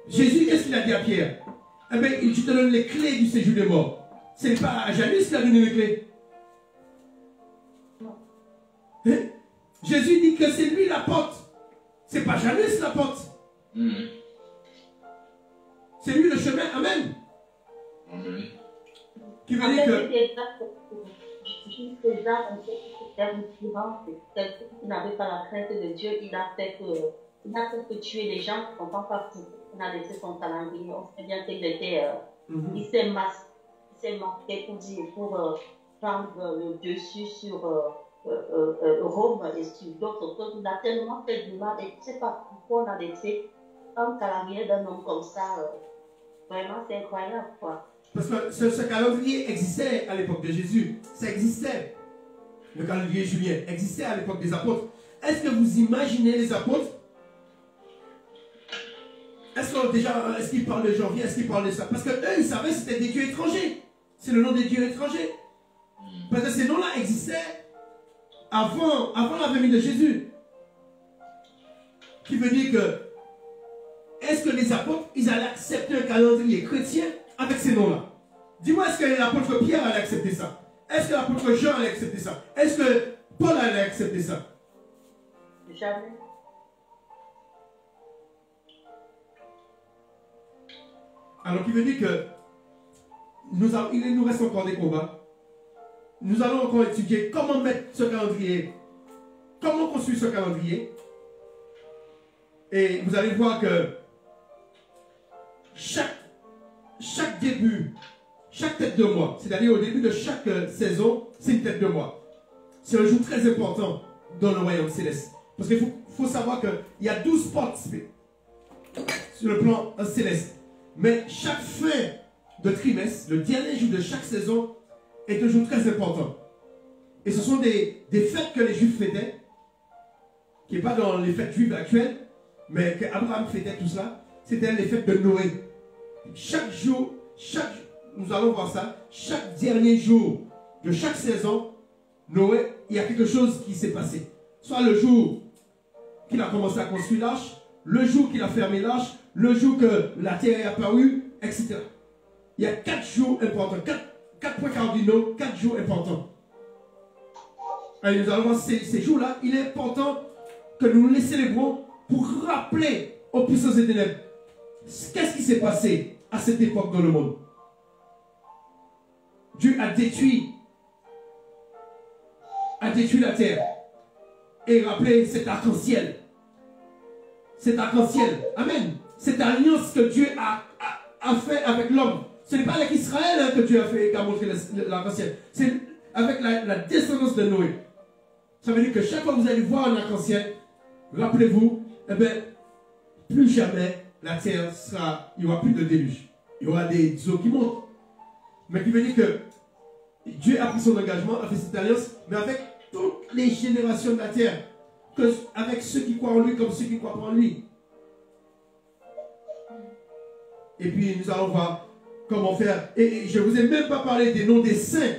Jésus, qu'est-ce qu'il a dit à Pierre? Eh bien, il- je te donne les clés du séjour des morts. C'est pas à Janus qui a donné les clés. Hein? Jésus dit que c'est lui la porte. C'est pas Janus la porte. C'est lui le chemin. Amen. Amen. Qui veut dire que. Juste ça, en fait, c'était motivant. C'est quelqu'un qui n'avait pas la crainte de Dieu. Il a fait que, il a fait que tuer les gens qui ne pas pour. Il a laissé son calendrier. On sait bien qu'il était. euh, Mhm. il s'est masqué, il s'est marqué pour dire, pour euh, prendre euh, le dessus sur euh, Rome et sur d'autres choses. Il a tellement fait du mal et je ne sais pas pourquoi on a laissé un calendrier d'un homme comme ça. vraiment, c'est incroyable, quoi. Parce que ce, calendrier existait à l'époque de Jésus. Ça existait. Le calendrier julien existait à l'époque des apôtres. Est-ce que vous imaginez les apôtres? Est-ce est-ce qu'ils parlent de janvier? Est-ce qu'ils parlent de ça? Parce que eux, ils savaient que c'était des dieux étrangers. C'est le nom des dieux étrangers. Parce que ces noms-là existaient avant, avant la venue de Jésus. Qui veut dire que est-ce que les apôtres, ils allaient accepter un calendrier chrétien? Avec ces noms-là Dis-moi, est-ce que l'apôtre Pierre allait accepter ça? Est-ce que l'apôtre Jean allait accepter ça? Est-ce que Paul allait accepter ça? Jamais. Alors, qui veut dire que nous avons- il nous reste encore des combats. Nous allons encore étudier comment mettre ce calendrier, comment construire ce calendrier. Et vous allez voir que chaque, chaque début, chaque tête de mois, c'est-à-dire au début de chaque euh, saison, c'est une tête de mois. C'est un jour très important dans le royaume céleste. Parce qu'il faut, savoir qu'il y a 12 portes sur le plan euh, céleste. Mais chaque fin de trimestre, le dernier jour de chaque saison, est un jour très important. Et ce sont des, des fêtes que les Juifs fêtaient, qui n'est pas dans les fêtes juives actuelles, mais qu'Abraham fêtait tout cela. C'était les fêtes de Noé. Chaque jour, chaque, nous allons voir ça, chaque dernier jour de chaque saison, Noé, il y a quelque chose qui s'est passé. Soit le jour qu'il a commencé à construire l'arche, le jour qu'il a fermé l'arche, le jour que la terre est apparue, etc. Il y a quatre jours importants, quatre, points cardinaux, quatre jours importants. Et nous allons voir ces, ces jours-là, il est important que nous les célébrons pour rappeler aux puissances des ténèbres qu'est-ce qui s'est passé à cette époque dans le monde? Dieu a détruit, a détruit la terre et rappelé cet arc-en-ciel. Cet arc-en-ciel. Amen. Cette alliance que Dieu a, a, fait avec l'homme. Ce n'est pas avec Israël hein, que Dieu a fait, qui a montré l'arc-en-ciel. C'est avec la, la descendance de Noé. Ça veut dire que chaque fois que vous allez voir un arc-en-ciel, rappelez-vous, eh bien, plus jamais la terre sera, il n'y aura plus de déluge. Il y aura des eaux qui montent. Mais qui veut dire que Dieu a pris son engagement, a fait cette alliance, mais avec toutes les générations de la terre. Que, avec ceux qui croient en lui comme ceux qui ne croient pas en lui. Et puis nous allons voir comment faire. Et, et je ne vous ai même pas parlé des noms des saints.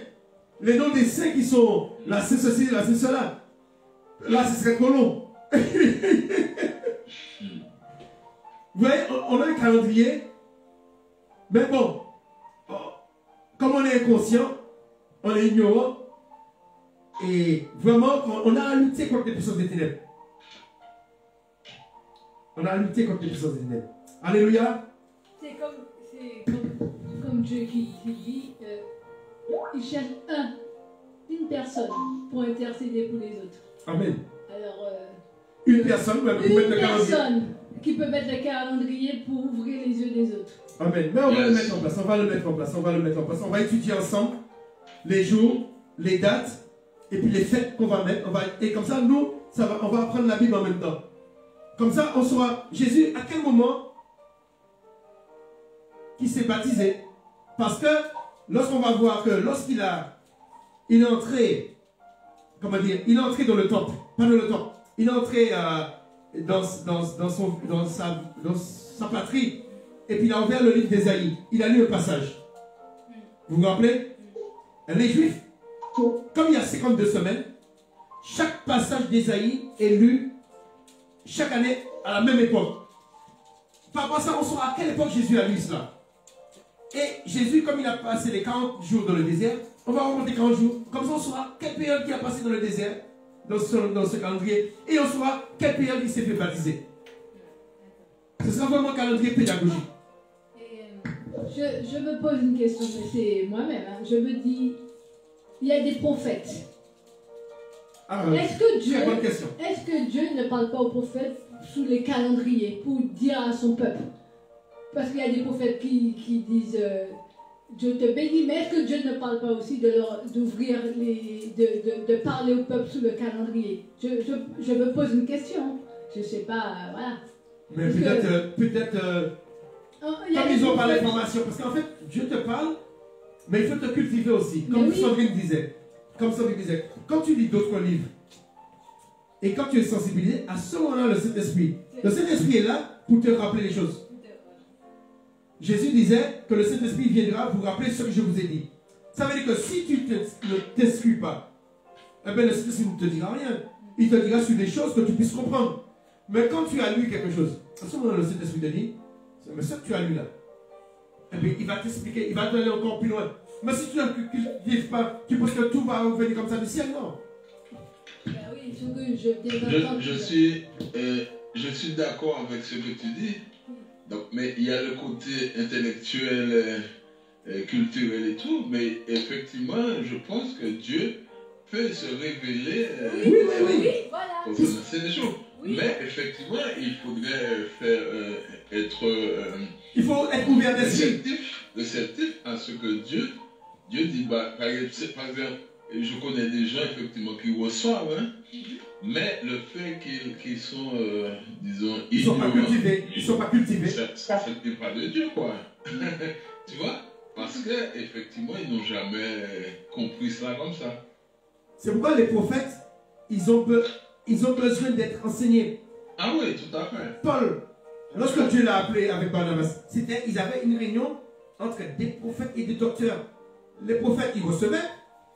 Les noms des saints qui sont là, c'est ceci, là, c'est cela. Là, ce serait trop long. Vous voyez, on, a un calendrier. Mais bon, oh, comme on est inconscient, on est ignorant. Et vraiment, on a à lutter contre les puissances des ténèbres. On a à lutter contre les puissances des ténèbres. Alléluia. C'est comme, comme, comme Dieu qui, qui dit, euh, il cherche un, une personne pour intercéder pour les autres. Amen. Alors, euh, Une personne peut une mettre le calendrier. personne qui peut mettre le calendrier pour ouvrir les yeux des autres. Amen. Mais on va le mettre en place, on va le mettre en place, on va le mettre en place. On va étudier ensemble les jours, les dates, et puis les fêtes qu'on va mettre. On va, et comme ça, nous, ça va, on va apprendre la Bible en même temps. Comme ça, on saura Jésus à quel moment qui s'est baptisé. Parce que lorsqu'on va voir que lorsqu'il a, il est entré, comment dire, il est entré dans le temple, pas dans le temple, il est entré euh, dans, dans, dans, son, dans, sa, dans sa patrie, et puis il a ouvert le livre d'Ésaïe. Il a lu le passage. Vous vous rappelez? Les Juifs, comme il y a 52 semaines, chaque passage d'Ésaïe est lu chaque année à la même époque. Par rapport à ça, on saura à quelle époque Jésus a lu cela? Et Jésus, comme il a passé les 40 jours dans le désert, on va remonter 40 jours. Comme ça, on saura quelle période il a passé dans le désert, dans ce, dans ce calendrier. Et on saura quelle période il s'est fait baptiser? Ce sera vraiment un calendrier pédagogique. Euh, je, je me pose une question, mais c'est moi-même. hein. Je me dis, il y a des prophètes. Ah, ouais. Est-ce que Dieu, est-ce que Dieu ne parle pas aux prophètes sous les calendriers pour dire à son peuple? Parce qu'il y a des prophètes qui, qui disent euh, Dieu te bénit, mais est-ce que Dieu ne parle pas aussi de leur d'ouvrir les de, de, de parler au peuple sous le calendrier? Je, je, je me pose une question. Je sais pas, euh, voilà. Mais peut-être, euh, peut-être, euh, Oh, comme ils ont pas l'information, parce qu'en fait, Dieu te parle, mais il faut te cultiver aussi. Comme oui. Sandrine disait. Comme Sandrine disait. Quand tu lis d'autres livres, et quand tu es sensibilisé, à ce moment-là, le Saint-Esprit, le Saint-Esprit est là pour te rappeler les choses. Jésus disait que le Saint-Esprit viendra vous rappeler ce que je vous ai dit. Ça veut dire que si tu te- ne t'excues pas, eh bien, le Saint-Esprit ne te dira rien. Il te dira sur des choses que tu puisses comprendre. Mais quand tu as lu quelque chose, à ce moment-là, le Saint-Esprit te dit, mais ce que tu as lu là, eh bien, il va t'expliquer, il va te aller encore plus loin. Mais si tu ne cultives pas, tu penses que tout va venir comme ça du ciel, non. Ben je Je, suis, euh, je suis d'accord avec ce que tu dis. Donc, mais il y a le côté intellectuel, euh, euh, culturel et tout. Mais effectivement, je pense que Dieu peut se révéler euh, Oui, Oui, oui, oui, oui. voilà. au commencer des jours. Oui. Mais effectivement, il faudrait faire, euh, être euh, Il faut être ouvert d'esprit. réceptif, réceptif à ce que Dieu, Dieu dit. Bah, par exemple, je connais des gens effectivement qui reçoivent, hein, mais le fait qu'ils sont, euh, disons, Ils ne sont pas cultivés. Ils ne sont pas cultivés. ça, ça ne vient pas de Dieu, quoi. tu vois? Parce que effectivement, ils n'ont jamais compris cela comme ça. C'est pourquoi les prophètes, ils ont, be- ils ont besoin d'être enseignés. Ah oui, tout à fait. Paul, lorsque Dieu l'a appelé avec Barnabas, c'était, ils avaient une réunion entre des prophètes et des docteurs. Les prophètes, ils recevaient,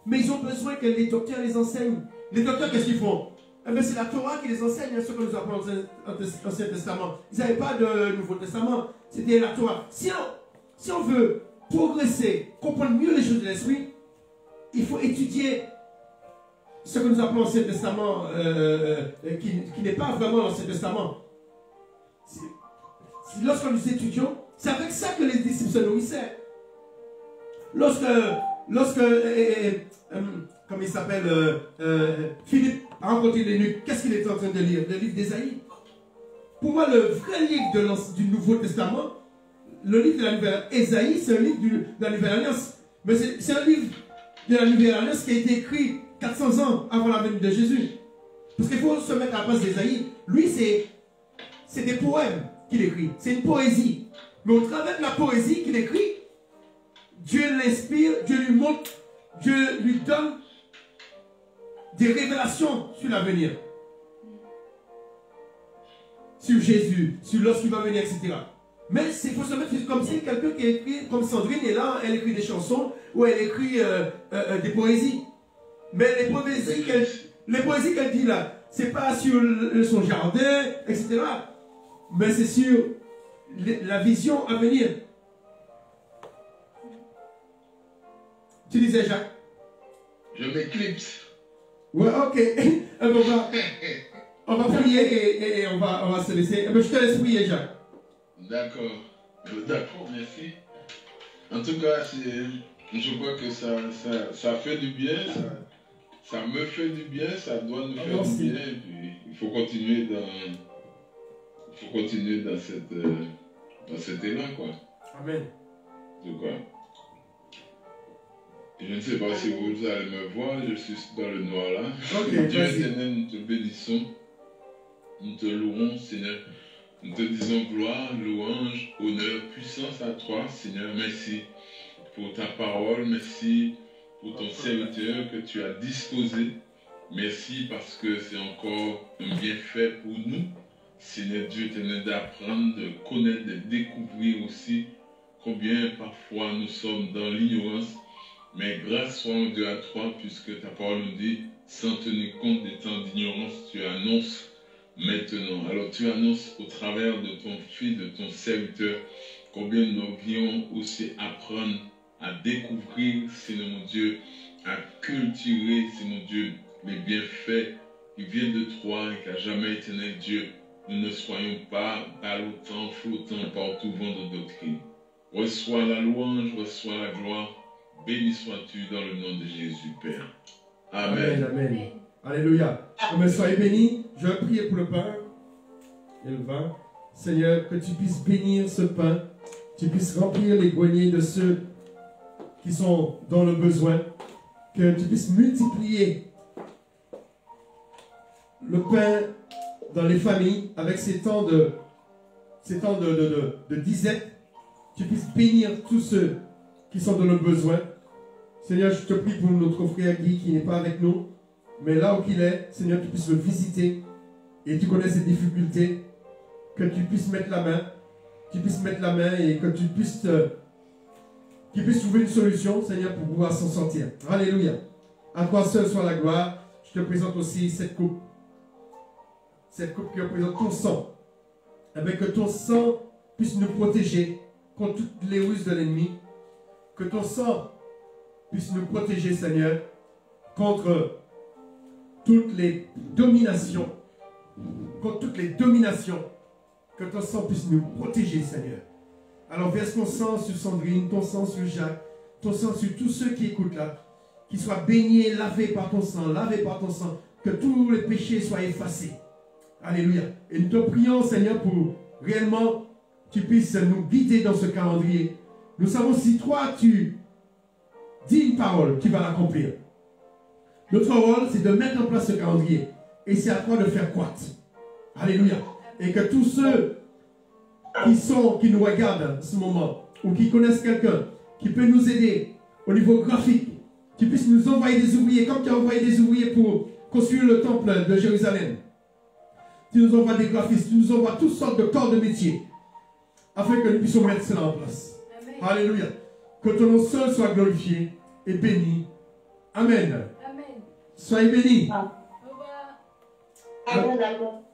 mais ils ont besoin que les docteurs les enseignent. Les docteurs, qu'est-ce qu'ils font? Eh bien, c'est la Torah qui les enseigne, hein, ce que nous appelons l'Ancien Testament. Ils n'avaient pas de Nouveau Testament, c'était la Torah. Si on, si on veut progresser, comprendre mieux les choses de l'esprit, il faut étudier ce que nous appelons l'Ancien Testament, euh, euh, qui, qui n'est pas vraiment l'Ancien Testament. Lorsque nous étudions, c'est avec ça que les disciples se nourrissaient. Lorsque, lorsque euh, euh, comme il s'appelle, euh, euh, Philippe a rencontré l'eunuque, qu'est-ce qu'il était en train de lire? Le livre d'Ésaïe. Pour moi, le vrai livre du Nouveau Testament, le livre de la Nouvelle Ésaïe, c'est un livre de la Nouvelle Alliance. Mais c'est un livre de la Nouvelle Alliance qui a été écrit 400 ans avant la venue de Jésus. Parce qu'il faut se mettre à la place d'Ésaïe. Lui, c'est des poèmes qu'il écrit. C'est une poésie. Mais au travers de la poésie qu'il écrit, Dieu l'inspire, Dieu lui montre, Dieu lui donne des révélations sur l'avenir. Sur Jésus, sur lorsqu'il va venir, etc. Mais il faut se mettre comme si quelqu'un qui écrit, comme Sandrine est là, elle écrit des chansons ou elle écrit euh, euh, euh, des poésies. Mais les poésies qu'elle dit là, c'est pas sur son jardin, etc. Mais c'est sur la vision à venir. Tu disais Jacques Je m'éclipse. Ouais, ok. Eh ben, on, va, on va prier et, et- et on, va, on va se laisser. Eh ben, je te laisse prier, Jacques. D'accord. Euh, D'accord, merci. En tout cas, je crois que ça, ça, ça fait du bien, ça, ça me fait du bien, ça doit nous faire merci. du bien. Et puis, il faut continuer dans, il faut continuer dans cette, euh, dans cet élan, quoi. Amen. De quoi Je ne sais pas si vous allez me voir, je suis dans le noir là. Dieu éternel, nous te bénissons. Nous te louons, Seigneur. Nous te disons gloire, louange, honneur, puissance à toi, Seigneur. Merci pour ta parole. Merci pour ton serviteur que tu as disposé. Merci parce que c'est encore un bienfait pour nous. Seigneur Dieu éternel, d'apprendre, de connaître, de découvrir aussi combien parfois nous sommes dans l'ignorance. Mais grâce soit au Dieu à toi, puisque ta parole nous dit, sans tenir compte des temps d'ignorance, tu annonces maintenant. Alors tu annonces au travers de ton fils, de ton serviteur, combien nous devions aussi apprendre à découvrir, Seigneur mon Dieu, à cultiver, Seigneur mon Dieu, les bienfaits qui viennent de toi et qu'à jamais éternel Dieu, nous ne soyons pas ballottants, flottants partout vent de doctrine. Reçois la louange, reçois la gloire. Béni sois-tu dans le nom de Jésus, Père. Amen, Amen. amen. Alléluia. Amen. Soyez bénis. Je vais prier pour le pain et le vin. Seigneur, que tu puisses bénir ce pain. Tu puisses remplir les greniers de ceux qui sont dans le besoin. Que tu puisses multiplier le pain dans les familles avec ces temps de, ces temps de disette. Tu puisses bénir tous ceux qui sont dans le besoin. Seigneur, je te prie pour notre frère Guy qui n'est pas avec nous, mais là où il est, Seigneur, tu puisses le visiter et tu connais ses difficultés, que tu puisses mettre la main, tu puisses mettre la main et que tu puisses, puisse trouver une solution, Seigneur, pour pouvoir s'en sortir. Alléluia. À toi seul soit la gloire. Je te présente aussi cette coupe, cette coupe qui représente ton sang. Bien, que ton sang puisse nous protéger contre toutes les ruses de l'ennemi. Que ton sang puisse nous protéger, Seigneur, contre toutes les dominations, contre toutes les dominations, que ton sang puisse nous protéger, Seigneur. Alors verse ton sang sur Sandrine, ton sang sur Jacques, ton sang sur tous ceux qui écoutent là, qu'ils soient baignés, lavés par ton sang, lavés par ton sang, que tous les péchés soient effacés. Alléluia. Et nous te prions, Seigneur, pour réellement tu puisses nous guider dans ce calendrier. Nous savons si toi tu dis une parole, tu vas l'accomplir. Notre rôle, c'est de mettre en place ce calendrier. Et c'est à toi de faire croître. Alléluia. Et que tous ceux qui sont, qui nous regardent en ce moment, ou qui connaissent quelqu'un qui peut nous aider au niveau graphique, qui puisse nous envoyer des ouvriers, comme tu as envoyé des ouvriers pour construire le temple de Jérusalem. Tu nous envoies des graphistes, tu nous envoies toutes sortes de corps de métier, afin que nous puissions mettre cela en place. Amen. Alléluia. Que ton nom seul soit glorifié et béni. Amen. Amen. Soyez bénis. Au revoir. Amen, amen.